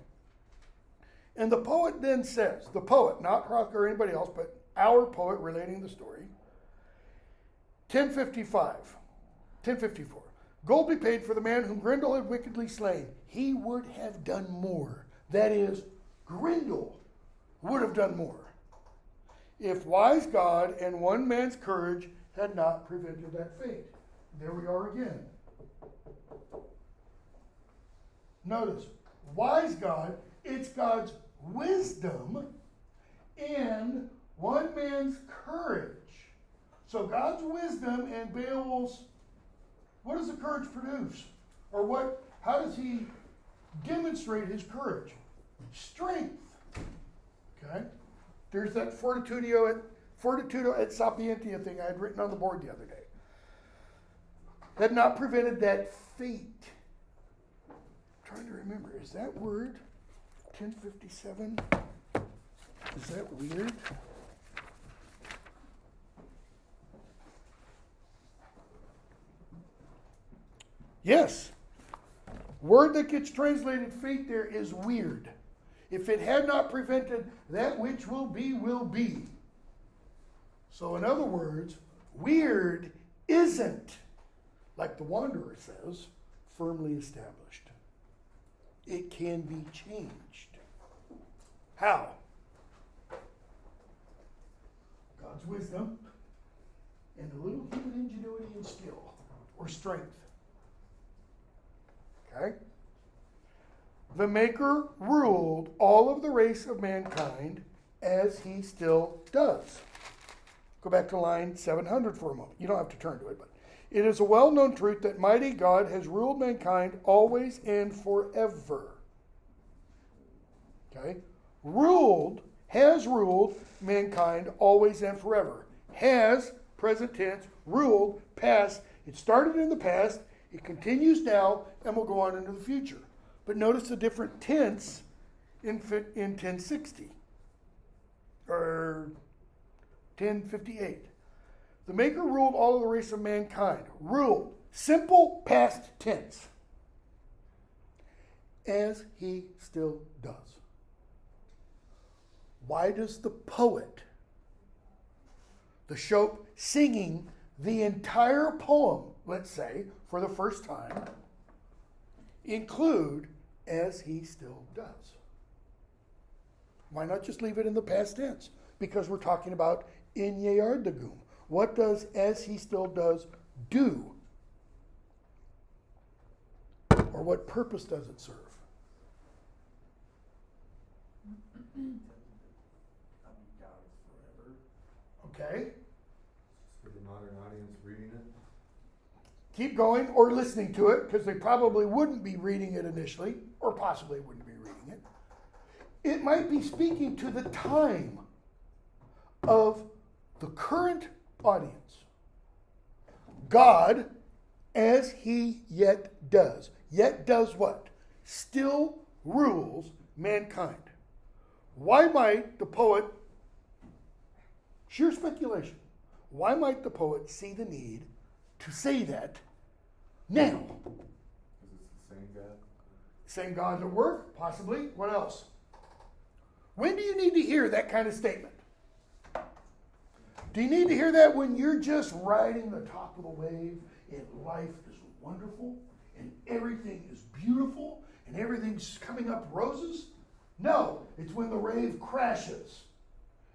And the poet then says, the poet, not Hrothgar or anybody else, but our poet relating the story, 1055, 1054. Gold be paid for the man whom Grendel had wickedly slain. He would have done more That is, Grendel would have done more if wise God and one man's courage had not prevented that fate. There we are again. Notice, wise God, it's God's wisdom and one man's courage. So God's wisdom and Beowulf's, what does the courage produce? Or what, how does he demonstrate his courage? Strength. Okay? There's that fortitudo at fortitudo et sapientia thing I had written on the board the other day. Had not prevented that fate. I'm trying to remember, is that word 1057? Is that weird? Yes. Word that gets translated fate there is weird. If it had not prevented that which will be, will be. So, in other words, weird isn't, like the Wanderer says, firmly established. It can be changed. How? God's wisdom and a little human ingenuity and skill or strength. Okay? The Maker ruled all of the race of mankind as he still does. Go back to line 700 for a moment. You don't have to turn to it, but it is a well known truth that mighty God has ruled mankind always and forever. Okay? Ruled, has ruled mankind always and forever. Has, present tense, ruled, past. It started in the past, it continues now, and we'll go on into the future. But notice the different tense in, in 1060 or 1058. The Maker ruled all of the race of mankind. Ruled. Simple past tense. As he still does. Why does the poet, the scop, singing the entire poem, let's say, for the first time, include as he still does. Why not just leave it in the past tense? Because we're talking about in geardagum. What does as he still does do? Or what purpose does it serve? Okay? For the modern audience reading it. Keep going or listening to it because they probably wouldn't be reading it initially, or possibly wouldn't be reading it. It might be speaking to the time of the current audience. God, as he yet does, yet does what? Still rules mankind. Why might the poet, sheer speculation, why might the poet see the need to say that now? Is it's the same God. Same God at work? Possibly. What else? When do you need to hear that kind of statement? Do you need to hear that when you're just riding the top of the wave and life is wonderful and everything is beautiful and everything's coming up roses? No, it's when the wave crashes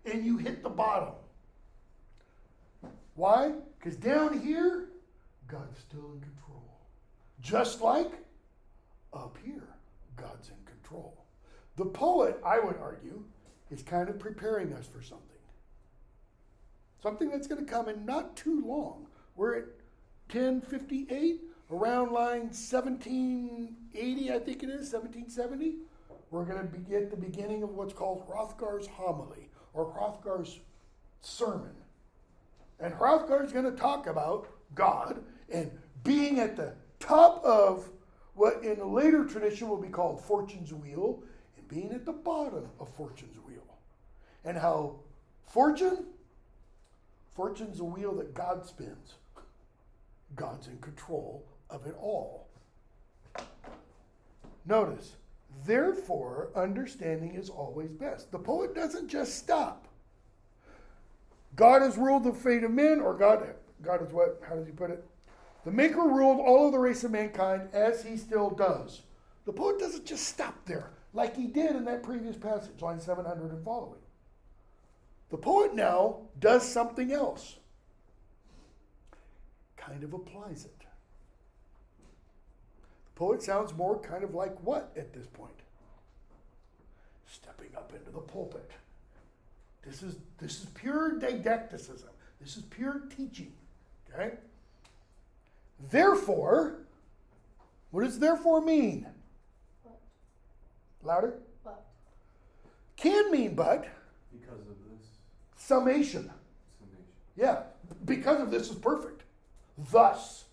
and you hit the bottom. Why? Because down here, God's still in control. Just like up here, God's in control. The poet, I would argue, is kind of preparing us for something. Something that's going to come in not too long. We're at 1058, around line 1780, I think it is, 1770. We're going to be at the beginning of what's called Hrothgar's homily or Hrothgar's sermon. And Hrothgar is going to talk about God and being at the top of what in a later tradition will be called Fortune's wheel and being at the bottom of Fortune's wheel. And how fortune, fortune's a wheel that God spins. God's in control of it all. Notice, therefore, understanding is always best. The poet doesn't just stop. God has ruled the fate of men, or God, God is what? How does he put it? The Maker ruled all of the race of mankind as he still does. The poet doesn't just stop there. like he did in that previous passage, line 700 and following. The poet now does something else, kind of applies it. The poet sounds more kind of like what at this point? Stepping up into the pulpit. This is, this is pure didacticism. This is pure teaching. Okay? Therefore, what does therefore mean? But, Louder? but, Can mean but. Because of this Summation. summation. Yeah, because of this is perfect. Thus.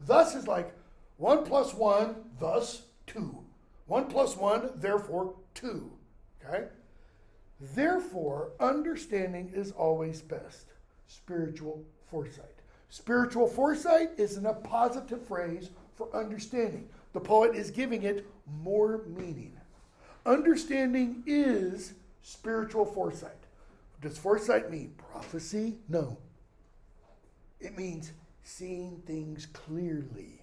Thus is like 1 plus 1, thus 2. 1 plus 1, therefore 2. Okay? Therefore, understanding is always best. Spiritual foresight. Spiritual foresight is an appositive phrase for understanding. The poet is giving it more meaning. Understanding is spiritual foresight. Does foresight mean prophecy? No. It means seeing things clearly.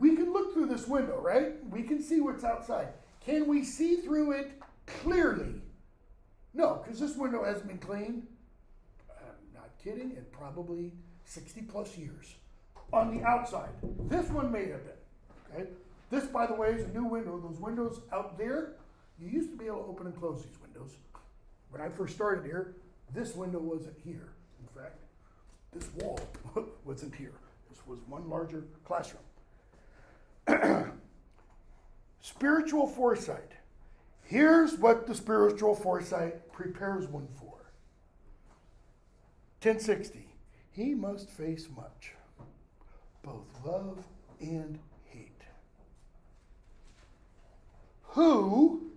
We can look through this window, right? We can see what's outside. Can we see through it clearly? No, because this window hasn't been cleaned. Kidding, in probably 60 plus years on the outside. This one may have been. Okay? This, by the way, is a new window. Those windows out there, you used to be able to open and close these windows. When I first started here, this window wasn't here. In fact, this wall wasn't here. This was one larger classroom. spiritual foresight. Here's what the spiritual foresight prepares one for. 1060. He must face much, both love and hate. Who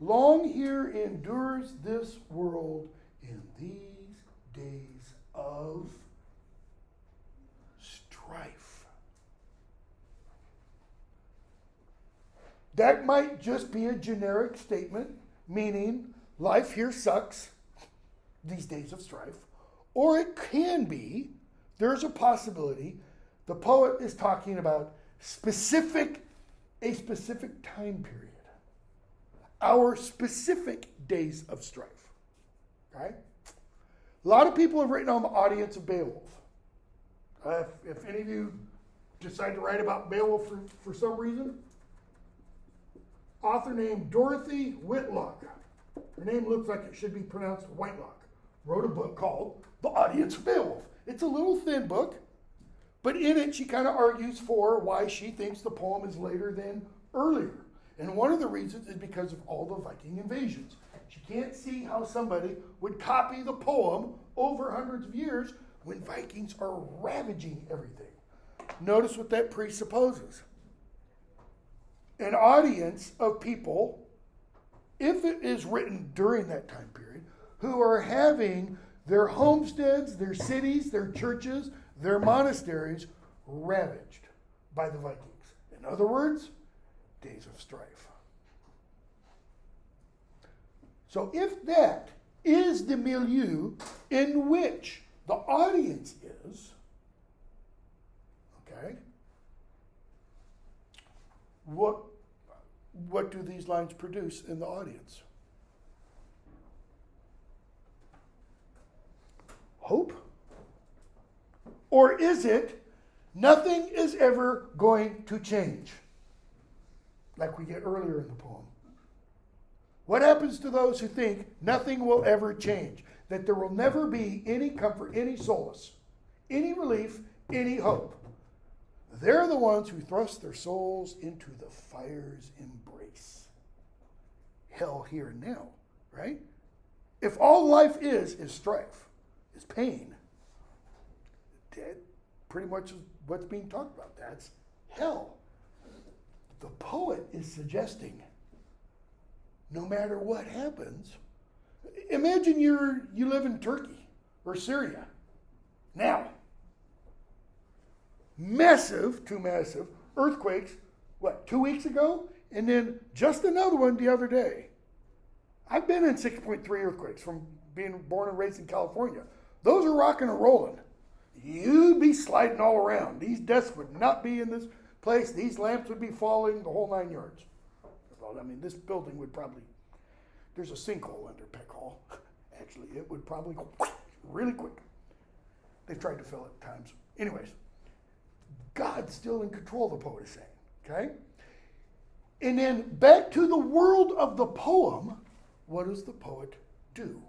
long here endures this world in these days of strife. That might just be a generic statement, meaning life here sucks, these days of strife. Or it can be, there's a possibility, the poet is talking about specific, a specific time period. Our specific days of strife. Okay? A lot of people have written on the audience of Beowulf. Uh, if, if any of you decide to write about Beowulf for, for some reason, author named Dorothy Whitelock. Her name looks like it should be pronounced Whitelock. Wrote a book called The Audience of Beowulf. It's a little thin book, but in it she kind of argues for why she thinks the poem is later than earlier. And one of the reasons is because of all the Viking invasions. She can't see how somebody would copy the poem over hundreds of years when Vikings are ravaging everything. Notice what that presupposes an audience of people, if it is written during that time period, who are having their homesteads, their cities, their churches, their monasteries ravaged by the Vikings. In other words, days of strife. So, if that is the milieu in which the audience is, okay, what, what do these lines produce in the audience? Hope? Or is it nothing is ever going to change? Like we get earlier in the poem. What happens to those who think nothing will ever change? That there will never be any comfort, any solace, any relief, any hope. They're the ones who thrust their souls into the fire's embrace. Hell here and now, right? If all life is, is strife, is pain, that pretty much is what's being talked about. That's hell. The poet is suggesting no matter what happens, imagine you're you live in Turkey or Syria. Now, massive, two massive earthquakes, what, two weeks ago? And then just another one the other day. I've been in 6.3 earthquakes from being born and raised in California. Those are rocking and rolling. You'd be sliding all around. These desks would not be in this place, these lamps would be falling, the whole nine yards. I mean, this building would probably, there's a sinkhole under Peck Hall. Actually, it would probably go really quick. They've tried to fill it times. Anyways, God's still in control, the poet is saying. Okay? And then back to the world of the poem, what does the poet do?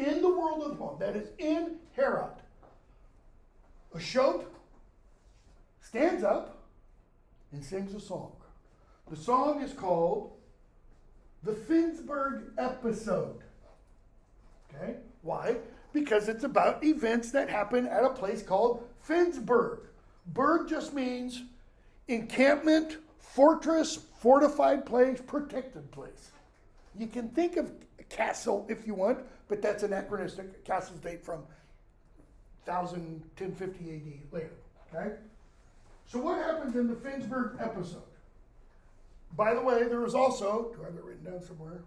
In the world of poem, that is in Heorot, Ashot stands up and sings a song. The song is called the Finnsburg Episode. Okay? Why? Because it's about events that happen at a place called Finnsburg. Berg just means encampment, fortress, fortified place, protected place. You can think of a castle if you want, but that's anachronistic. Castles date from 1000, 1050 AD later. Okay? So what happens in the Finnsburg episode? By the way, there was also, do I have it written down somewhere?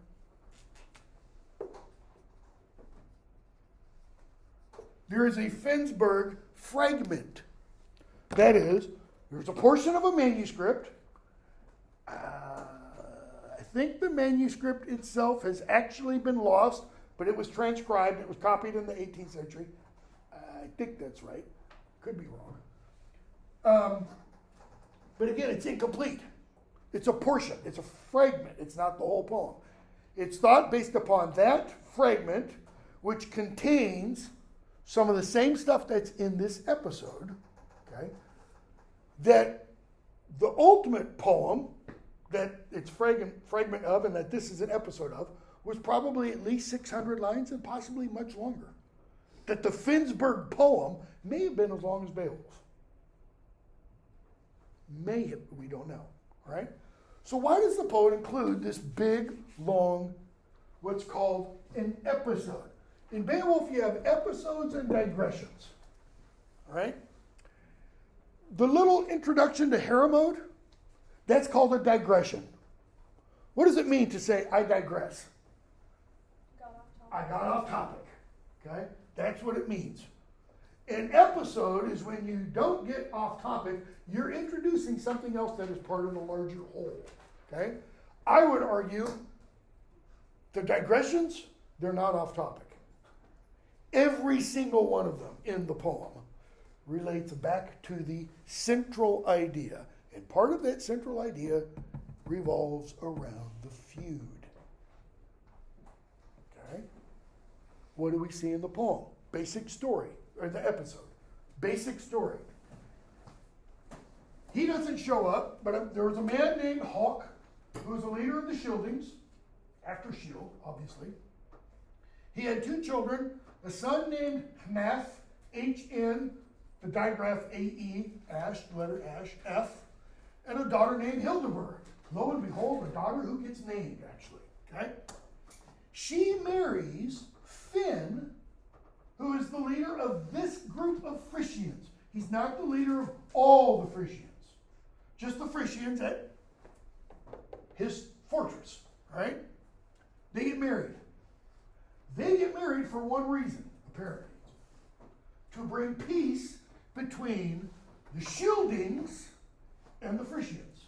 There is a Finnsburg fragment. That is, there's a portion of a manuscript. Uh, I think the manuscript itself has actually been lost, but it was transcribed. It was copied in the 18th century. I think that's right. Could be wrong. Um, but again, it's incomplete. It's a portion, it's a fragment, it's not the whole poem. It's thought based upon that fragment, which contains some of the same stuff that's in this episode, okay, that the ultimate poem that it's fragment, fragment of and that this is an episode of was probably at least 600 lines and possibly much longer. That the Finnsburg poem may have been as long as Beowulf. May have, we don't know, right? So why does the poet include this big, long, what's called an episode? In Beowulf, you have episodes and digressions, right? The little introduction to Heremod, that's called a digression. What does it mean to say, I digress? I got off topic. Okay? That's what it means. An episode is when you don't get off topic, you're introducing something else that is part of the larger whole. Okay? I would argue the digressions, they're not off topic. Every single one of them in the poem relates back to the central idea. And part of that central idea revolves around the feud. Okay? What do we see in the poem? Basic story, or the episode. Basic story. He doesn't show up, but there was a man named Hoc who was a leader of the Shieldings, after Shield, obviously. He had two children, a son named Hnaef, H N, the digraph A E, Ash, letter Ash, F, and a daughter named Hildeburh. Lo and behold, a daughter who gets named, actually. Okay? She marries Finn, who is the leader of this group of Frisians. He's not the leader of all the Frisians, just the Frisians at his fortress, right? They get married. They get married for one reason, apparently to bring peace between the Shieldings and the Frisians.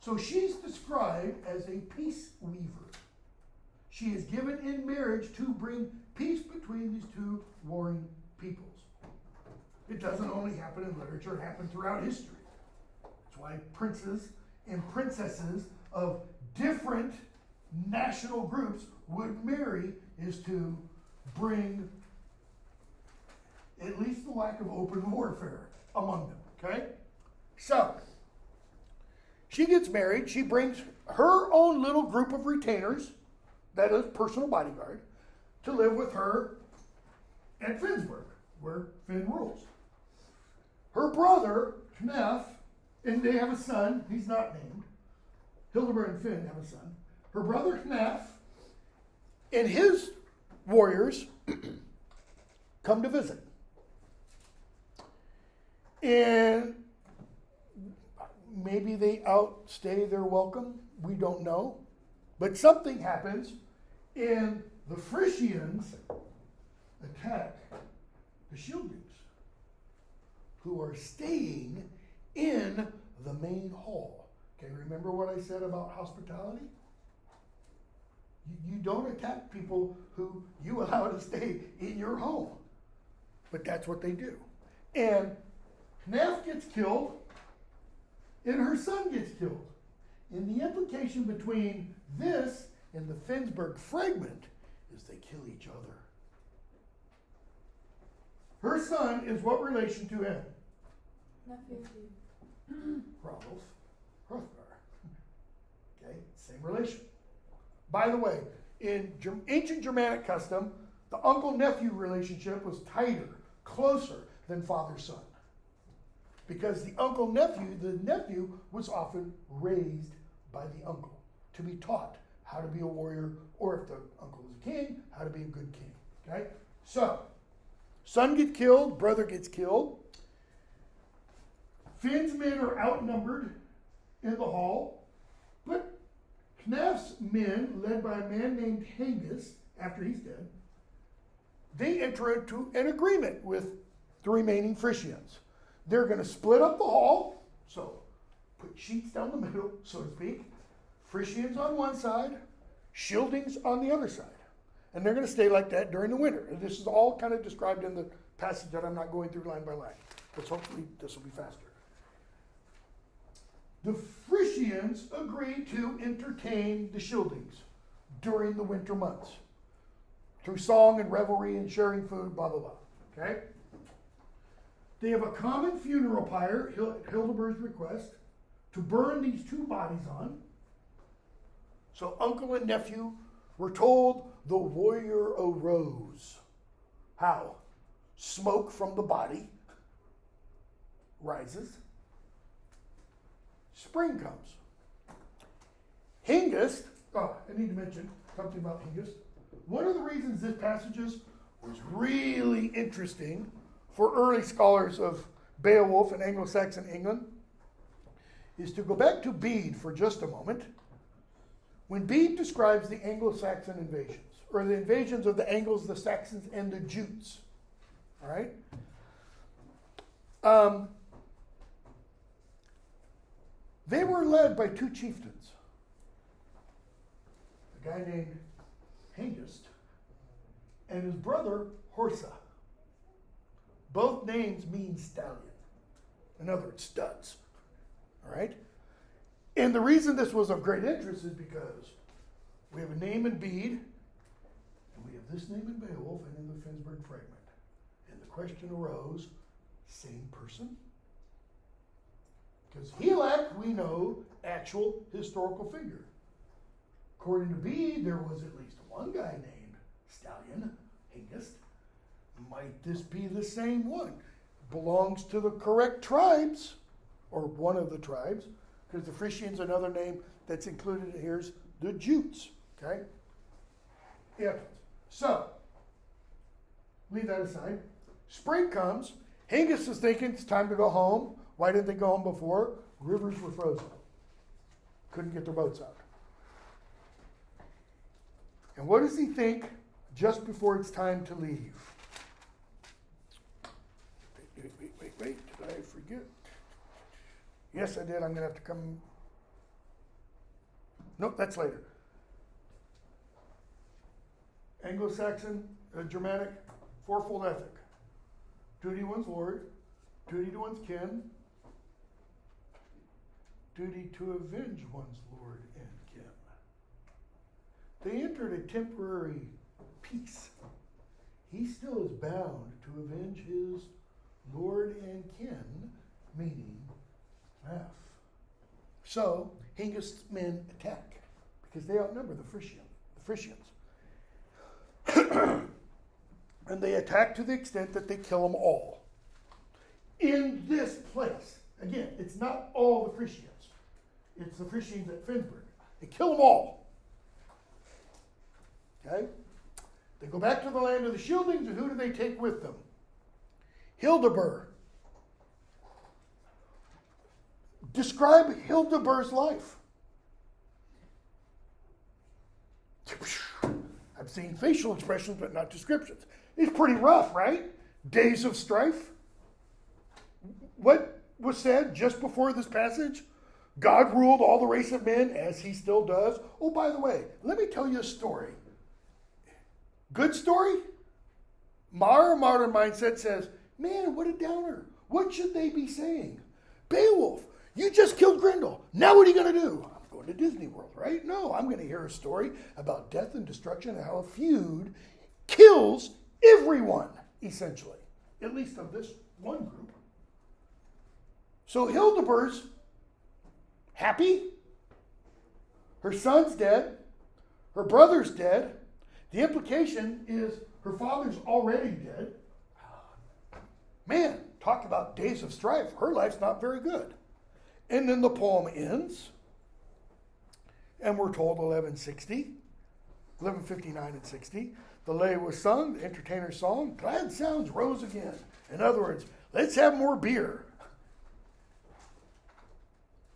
So she's described as a peace weaver. She is given in marriage to bring peace between these two warring peoples. It doesn't only happen in literature, it happened throughout history. That's why princes and princesses of different national groups would marry is to bring at least the lack of open warfare among them. Okay? So, she gets married. She brings her own little group of retainers, that is, personal bodyguard, to live with her at Finnsburg, where Finn rules. Her brother, Hnaef, and they have a son, he's not named. Hildeburh and Finn have a son. Her brother, Hnaef, and his warriors come to visit. And maybe they outstay their welcome. We don't know. But something happens, and the Frisians attack the Shieldings, who are staying in the main hall. Okay, remember what I said about hospitality? You, don't attack people who you allow to stay in your home. But that's what they do. And Hnaef gets killed, and her son gets killed. And the implication between this and the Finnsburg fragment is they kill each other. Her son is what relation to him? Nephew. Hrolf Hrothgar. Okay, same relation. By the way, in ancient Germanic custom, the uncle nephew relationship was tighter, closer than father son. Because the uncle nephew, the nephew was often raised by the uncle to be taught how to be a warrior, or if the uncle was a king, how to be a good king. Okay? So, son gets killed, brother gets killed. Finn's men are outnumbered in the hall, but Hnaef's men, led by a man named Hengist, after he's dead, they enter into an agreement with the remaining Frisians. They're going to split up the hall, so put sheets down the middle, so to speak. Frisians on one side, Shieldings on the other side. And they're going to stay like that during the winter. This is all kind of described in the passage that I'm not going through line by line, because hopefully this will be faster. The Frisians agree to entertain the Shieldings during the winter months through song and revelry and sharing food, blah, blah, blah. Okay? They have a common funeral pyre, at Hildeburh's request, to burn these two bodies on. So uncle and nephew were told the warrior arose. How? Smoke from the body rises. Spring comes. Hengist, oh, I need to mention something about Hengist. One of the reasons this passage was really interesting for early scholars of Beowulf and Anglo Saxon England is to go back to Bede for just a moment. When Bede describes the Anglo Saxon invasions, or the invasions of the Angles, the Saxons, and the Jutes, all right? Um, they were led by two chieftains a guy named Hengist and his brother Horsa. Both names mean stallion. In other words, studs. All right? And the reason this was of great interest is because we have a name in Bede, and we have this name in Beowulf and in the Finnsburg fragment. And the question arose same person? Because Hygelac, we know, actual historical figure. According to Bede, there was at least one guy named Stallion, Hengist. Might this be the same one? Belongs to the correct tribes, or one of the tribes, because the Frisians, another name that's included here is the Jutes. Okay? Yeah. So, leave that aside. Spring comes. Hengist is thinking it's time to go home. Why didn't they go home before? Rivers were frozen. Couldn't get their boats out. And what does he think just before it's time to leave? Wait, wait, wait, wait. Did I forget? Yes, I did. I'm going to have to come. Nope, that's later. Anglo Saxon, uh, Germanic, fourfold ethic duty to one's Lord, duty to one's kin, duty to avenge one's Lord and kin. They entered a temporary peace. He still is bound to avenge his Lord and kin, meaning F. So Hengist's men attack because they outnumber the Frisian, the Frisians. and they attack to the extent that they kill them all. In this place, again, it's not all the Frisians, it's the Frisians at Finnsburg. They kill them all. Okay? They go back to the land of the Shieldings, and who do they take with them? Hildeburh. Describe Hildeburh's life. I've seen facial expressions, but not descriptions. It's pretty rough, right? Days of strife. what was said just before this passage? God ruled all the race of men as he still does. Oh, by the way, let me tell you a story. Good story? Our modern mindset says, man, what a downer. What should they be saying? Beowulf, you just killed Grendel. Now what are you going to do? I'm going to Disney World, right? No, I'm going to hear a story about death and destruction and how a feud kills everyone, essentially, at least of this one group. So Hildeburh's happy. Her son's dead. Her brother's dead. The implication is her father's already dead. Man, talk about days of strife. Her life's not very good. And then the poem ends, and we're told 1160, 1159 and 60. The lay was sung, the entertainer's song, glad sounds rose again. In other words, let's have more beer.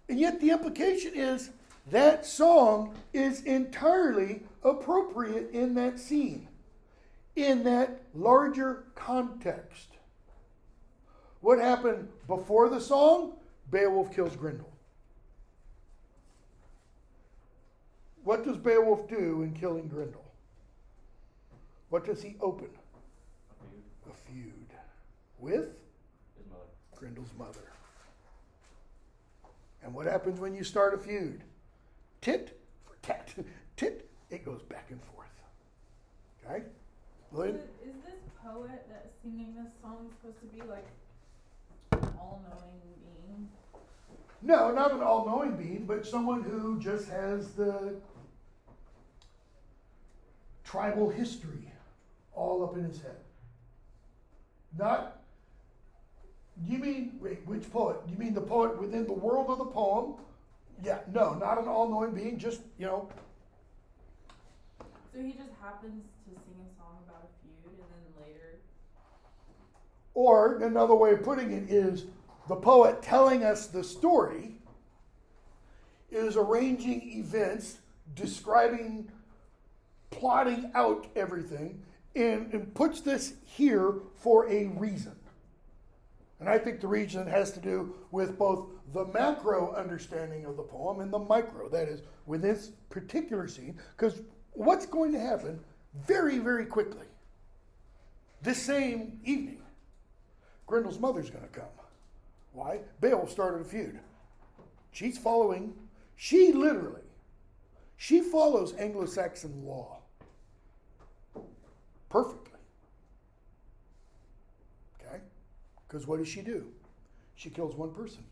And yet the implication is that song is entirely appropriate in that scene, in that larger context. What happened before the song? Beowulf kills Grendel. What does Beowulf do in killing Grendel? What does he open? A feud A feud. with Grendel's mother. And what happens when you start a feud? Tit for tat. Tit, it goes back and forth. Okay? Is, Lloyd? it- is this poet that's singing this song supposed to be like an all-knowing being? No, not an all knowing being, but someone who just has the tribal history all up in his head. Not, you mean, wait, which poet? You mean the poet within the world of the poem? Yeah, no, not an all knowing being, just, you know, So he just happens to sing a song about a feud, and then later, Or another way of putting it is the poet telling us the story is arranging events, describing, plotting out everything, and, and puts this here for a reason. And I think the reason has to do with both the macro understanding of the poem and the micro, that is, with this particular scene, because what's going to happen very, very quickly, this same evening, Grendel's mother's going to come. Why? Beowulf started a feud. She's following, she literally, she follows Anglo Saxon law perfectly. Okay? Because what does she do? She kills one person.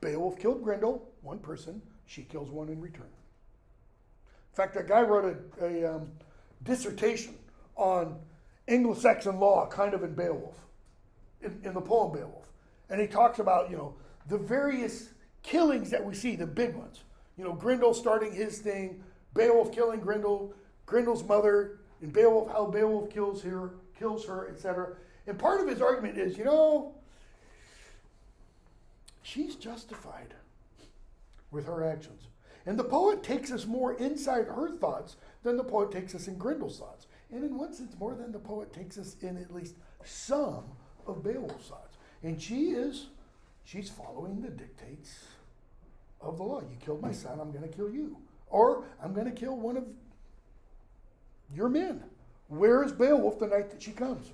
Beowulf killed Grendel, one person. She kills one in return. In fact, a guy wrote a, a um, dissertation on Anglo-Saxon law, kind of in Beowulf, in, in the poem Beowulf, and he talks about you know the various killings that we see, the big ones. You know, Grendel starting his thing, Beowulf killing Grendel, Grendel's mother, and Beowulf how Beowulf kills her, kills her, etc. And part of his argument is, you know, she's justified with her actions. And the poet takes us more inside her thoughts than the poet takes us in Grendel's thoughts. And in one sense, more than the poet takes us in at least some of Beowulf's thoughts. And she is, she's following the dictates of the law. You killed my son, I'm going to kill you. Or I'm going to kill one of your men. Where is Beowulf the night that she comes?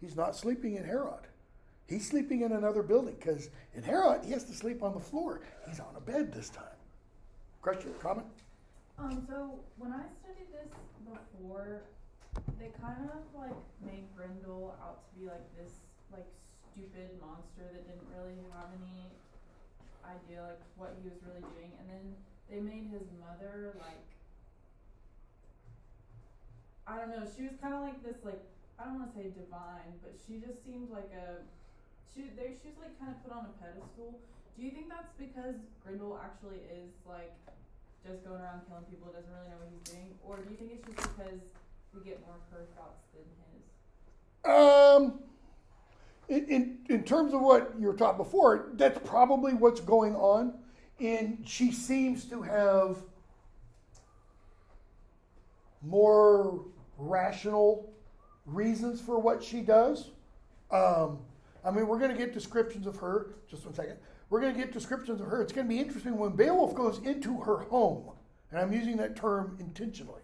He's not sleeping in Heorot. He's sleeping in another building because in Heorot, he has to sleep on the floor. He's on a bed this time. Question, comment? um, so when I studied this before, they kind of like made Grendel out to be like this like stupid monster that didn't really have any idea like what he was really doing, and then they made his mother like I don't know. She was kind of like this like I don't want to say divine, but she just seemed like a she there she was like kind of put on a pedestal. Do you think that's because Grendel actually is like just going around killing people, doesn't really know what he's doing, or do you think it's just because we get more of her thoughts than his? Um, in, in, in terms of what you were taught before, that's probably what's going on. And she seems to have more rational reasons for what she does. Um, I mean, we're going to get descriptions of her. Just one second. We're going to get descriptions of her. It's going to be interesting when Beowulf goes into her home, and I'm using that term intentionally.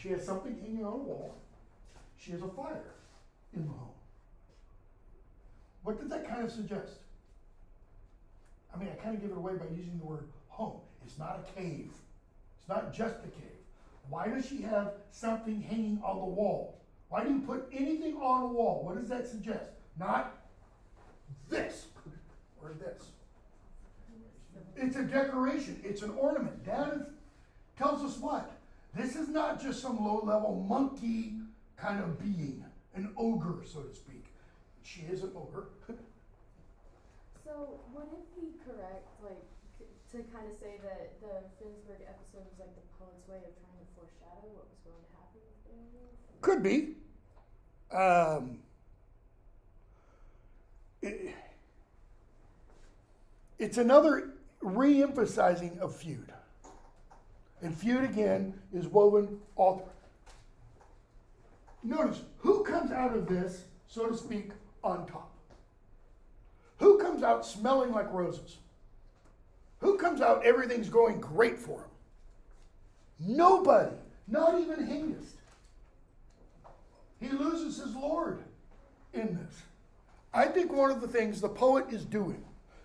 She has something hanging on a wall. She has a fire in the home. What does that kind of suggest? I mean, I kind of give it away by using the word home. It's not a cave. It's not just a cave. Why does she have something hanging on the wall? Why do you put anything on a wall? What does that suggest? Not this or this. It's a decoration. It's an ornament. Is, tells us what? This is not just some low-level monkey kind of being, an ogre, so to speak. She is an ogre. So would it be correct, like, to kind of say that the Finnsburg episode was like the poet's way of trying to foreshadow what was going to happen with Beowulf? Could be. Um, it- it's another re-emphasizing of feud. And feud again is woven all through. Notice who comes out of this, so to speak, on top. Who comes out smelling like roses? Who comes out everything's going great for him? Nobody, not even Hengist. He loses his Lord in this. I think one of the things the poet is doing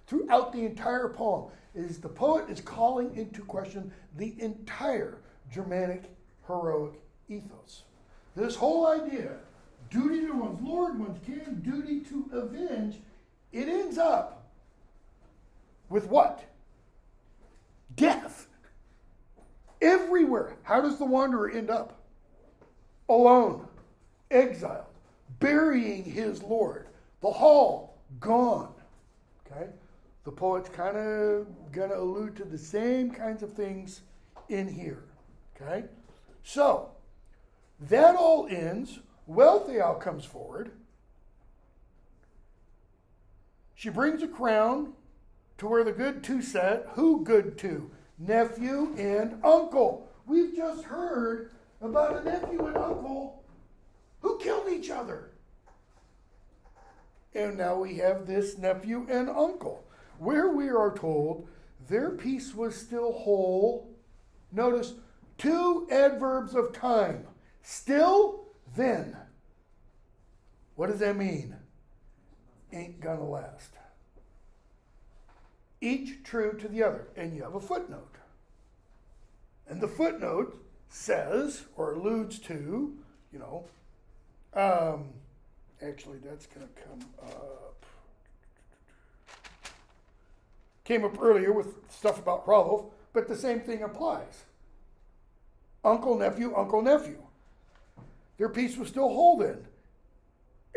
throughout the entire poem is the poet is calling into question the entire Germanic heroic ethos. This whole idea, duty to one's Lord, one's king, duty to avenge, it ends up with what? Death. Everywhere. How does the wanderer end up? Alone, exiled, burying his Lord. The hall gone. Okay? The poet's kind of going to allude to the same kinds of things in here. Okay? So, that all ends. Wealhtheow comes forward. She brings a crown to where the good two sat. Who good two? Nephew and uncle. We've just heard about a nephew and uncle who killed each other. And now we have this nephew and uncle, where we are told their peace was still whole. Notice two adverbs of time still, then. What does that mean? Ain't gonna last. Each true to the other. And you have a footnote. And the footnote says, or alludes to, you know, um, actually, that's going to come up. Came up earlier with stuff about Hrolf, but the same thing applies. Uncle, nephew, uncle, nephew. Their peace was still holding.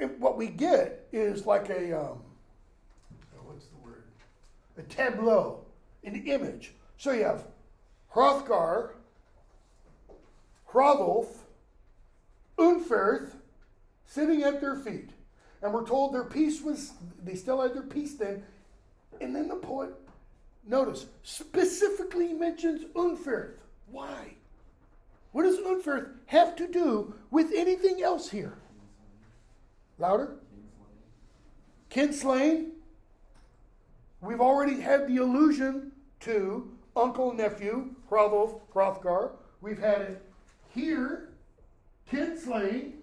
And what we get is like a, um, oh, what's the word? A tableau, an image. So you have Hrothgar, Hrothulf, Unferth sitting at their feet. And we're told their peace was, they still had their peace then. And then the poet, notice, specifically mentions Unferth. Why? What does Unferth have to do with anything else here? Louder? Kinslain. We've already had the allusion to uncle, nephew, Hrothulf, Hrothgar. We've had it here, Kinslain.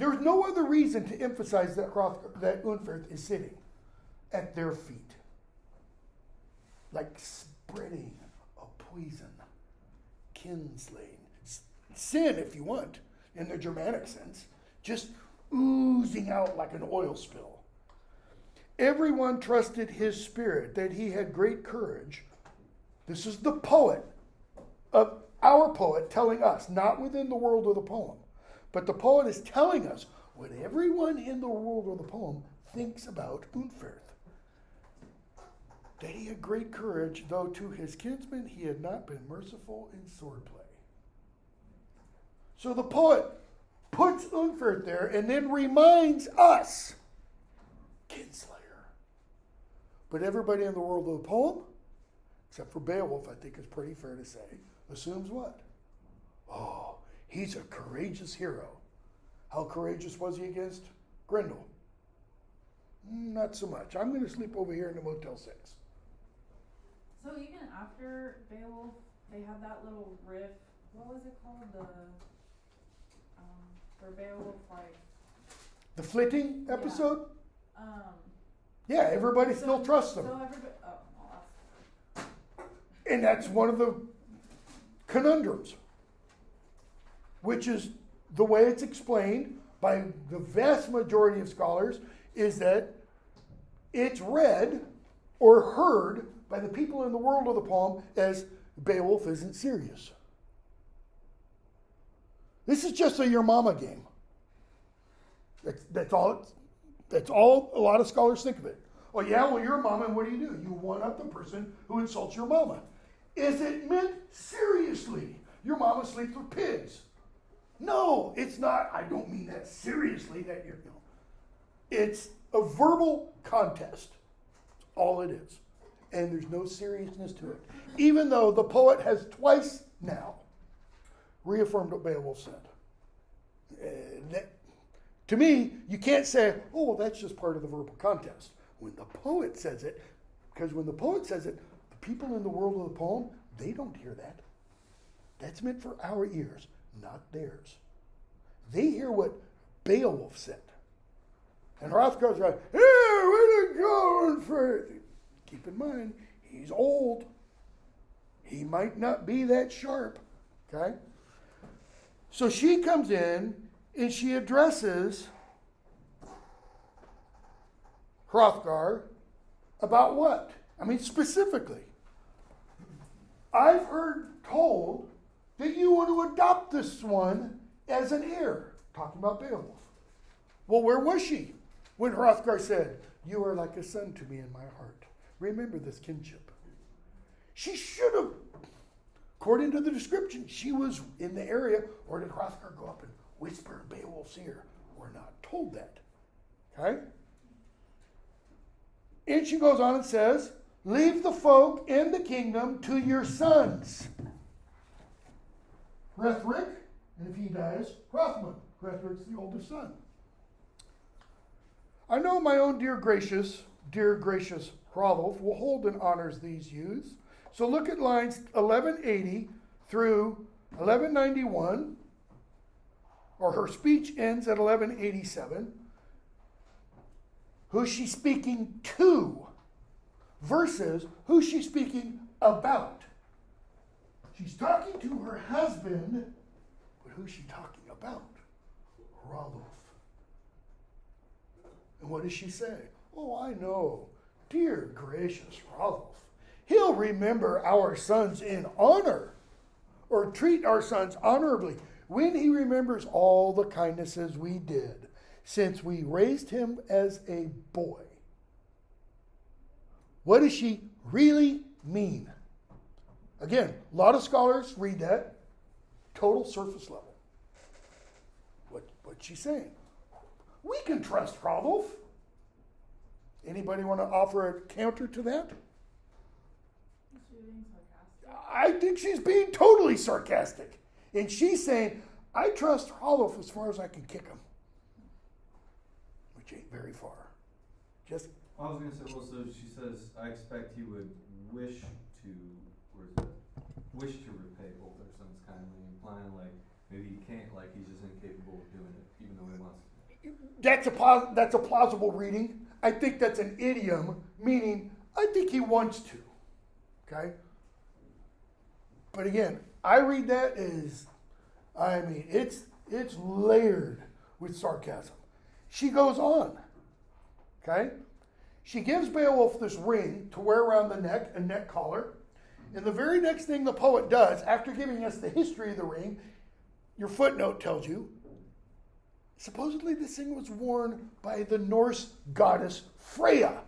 There's no other reason to emphasize that Hroth- that Unferth is sitting at their feet, like spreading a poison, kinslaying, sin, if you want, in the Germanic sense, just oozing out like an oil spill. Everyone trusted his spirit, that he had great courage. This is the poet of our poet telling us, not within the world of the poem, but the poet is telling us what everyone in the world of the poem thinks about Unferth. That he had great courage, though to his kinsmen he had not been merciful in swordplay. So the poet puts Unferth there and then reminds us Kinslayer. But everybody in the world of the poem, except for Beowulf, I think it's pretty fair to say, assumes what? Oh, He's a courageous hero. How courageous was he against Grendel? Not so much. I'm going to sleep over here in the Motel 6. So even after Beowulf, they had that little riff. What was it called? The um, where Beowulf like The flyting Yeah. episode? um. Yeah, everybody so- still trusts them. So everybody. Oh, well, that's And that's one of the conundrums, which is the way it's explained by the vast majority of scholars, is that it's read or heard by the people in the world of the poem as Beowulf isn't serious. This is just a your mama game. That's, that's all. That's all a lot of scholars think of it. Oh yeah, well you're a mama, and what do you do? You one up the person who insults your mama. Is it meant seriously? Your mama sleeps with pigs. No, it's not. I don't mean that seriously. That you're. No. It's a verbal contest. That's all it is, and there's no seriousness to it. Even though the poet has twice now reaffirmed what Beowulf said. That, to me, you can't say, oh, well, that's just part of the verbal contest. When the poet says it, because when the poet says it, the people in the world of the poem, they don't hear that. That's meant for our ears, not theirs. They hear what Beowulf said. And Hrothgar's like, hey, way to go, for Keep in mind, he's old. He might not be that sharp. Okay? So she comes in and she addresses Hrothgar about what? I mean, specifically. I've heard told that you want to adopt this one as an heir. Talking about Beowulf. Well, where was she when Hrothgar said, You are like a son to me in my heart? Remember this kinship. She should have, according to the description, she was in the area, or did Hrothgar go up and whisper in Beowulf's ear? We're not told that. Okay? And she goes on and says, Leave the folk in the kingdom to your sons. Hrethric, and if he dies, Hrothmund. Hrethric's the oldest son. I know my own dear gracious, dear gracious Hrothulf will hold and honors these youths. So look at lines 1180 through 1191, or her speech ends at 1187. Who's she speaking to versus who's she speaking about? She's talking to her husband, but who's she talking about? Rolf. And what does she say? Oh, I know. Dear gracious Rolf. He'll remember our sons in honor or treat our sons honorably when he remembers all the kindnesses we did since we raised him as a boy. What does she really mean? Again, a lot of scholars read that total surface level. What, what's she saying? We can trust Hrothulf. Anybody want to offer a counter to that? I think she's being totally sarcastic. And she's saying, I trust Hrothulf as far as I can kick him. Which ain't very far. Just I was gonna say, well, so she says, I expect he would wish to? Wish to repay their sons kindly, implying like, maybe he can't, like, he's just incapable of doing it, even though he wants to. that's a pos- that's a plausible reading. I think that's an idiom, meaning I think he wants to. Okay. But again, I read that as, I mean, it's it's layered with sarcasm. She goes on. Okay. She gives Beowulf this ring to wear around the neck, a neck collar. And the very next thing the poet does, after giving us the history of the ring, your footnote tells you Supposedly, this thing was worn by the Norse goddess Freya,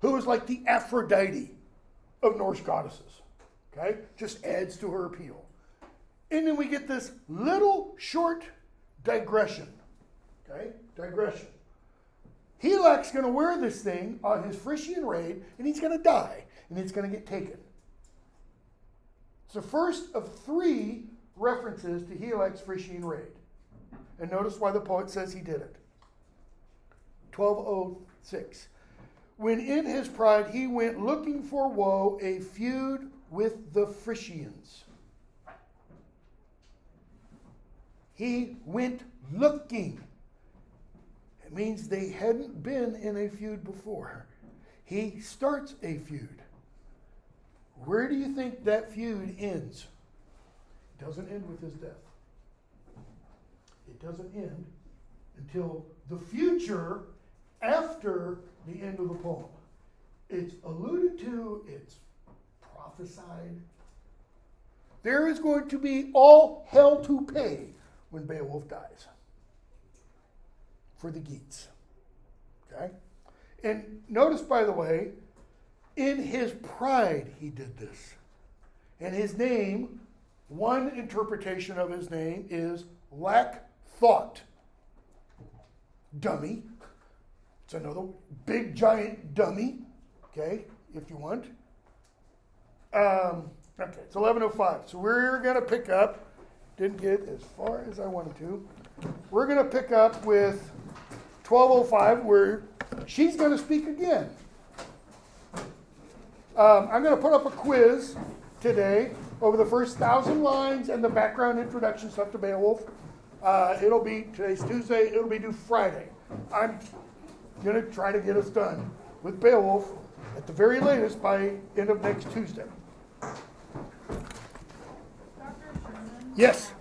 who is like the Aphrodite of Norse goddesses. Okay? Just adds to her appeal. And then we get this little short digression. Okay? Digression. Hygelac's going to wear this thing on his Frisian raid, and he's going to die, and it's going to get taken. It's the first of three references to Hygelac's Frisian raid. And notice why the poet says he did it. 1206. When in his pride he went looking for woe, a feud with the Frisians. He went looking. It means they hadn't been in a feud before. He starts a feud. Where do you think that feud ends? It doesn't end with his death. It doesn't end until the future after the end of the poem. It's alluded to, it's prophesied. There is going to be all hell to pay when Beowulf dies for the Geats. Okay? And notice, by the way, in his pride, he did this. And his name, one interpretation of his name is lack thought. Dummy. It's another big giant dummy. Okay, if you want. Um, okay, it's 11.05. So we're going to pick up, didn't get as far as I wanted to. We're going to pick up with 12.05 where she's going to speak again. Um, I'm going to put up a quiz today over the first thousand lines and the background introduction stuff to Beowulf. Uh, it'll be today's Tuesday. It'll be due Friday. I'm going to try to get us done with Beowulf at the very latest by end of next Tuesday. Yes.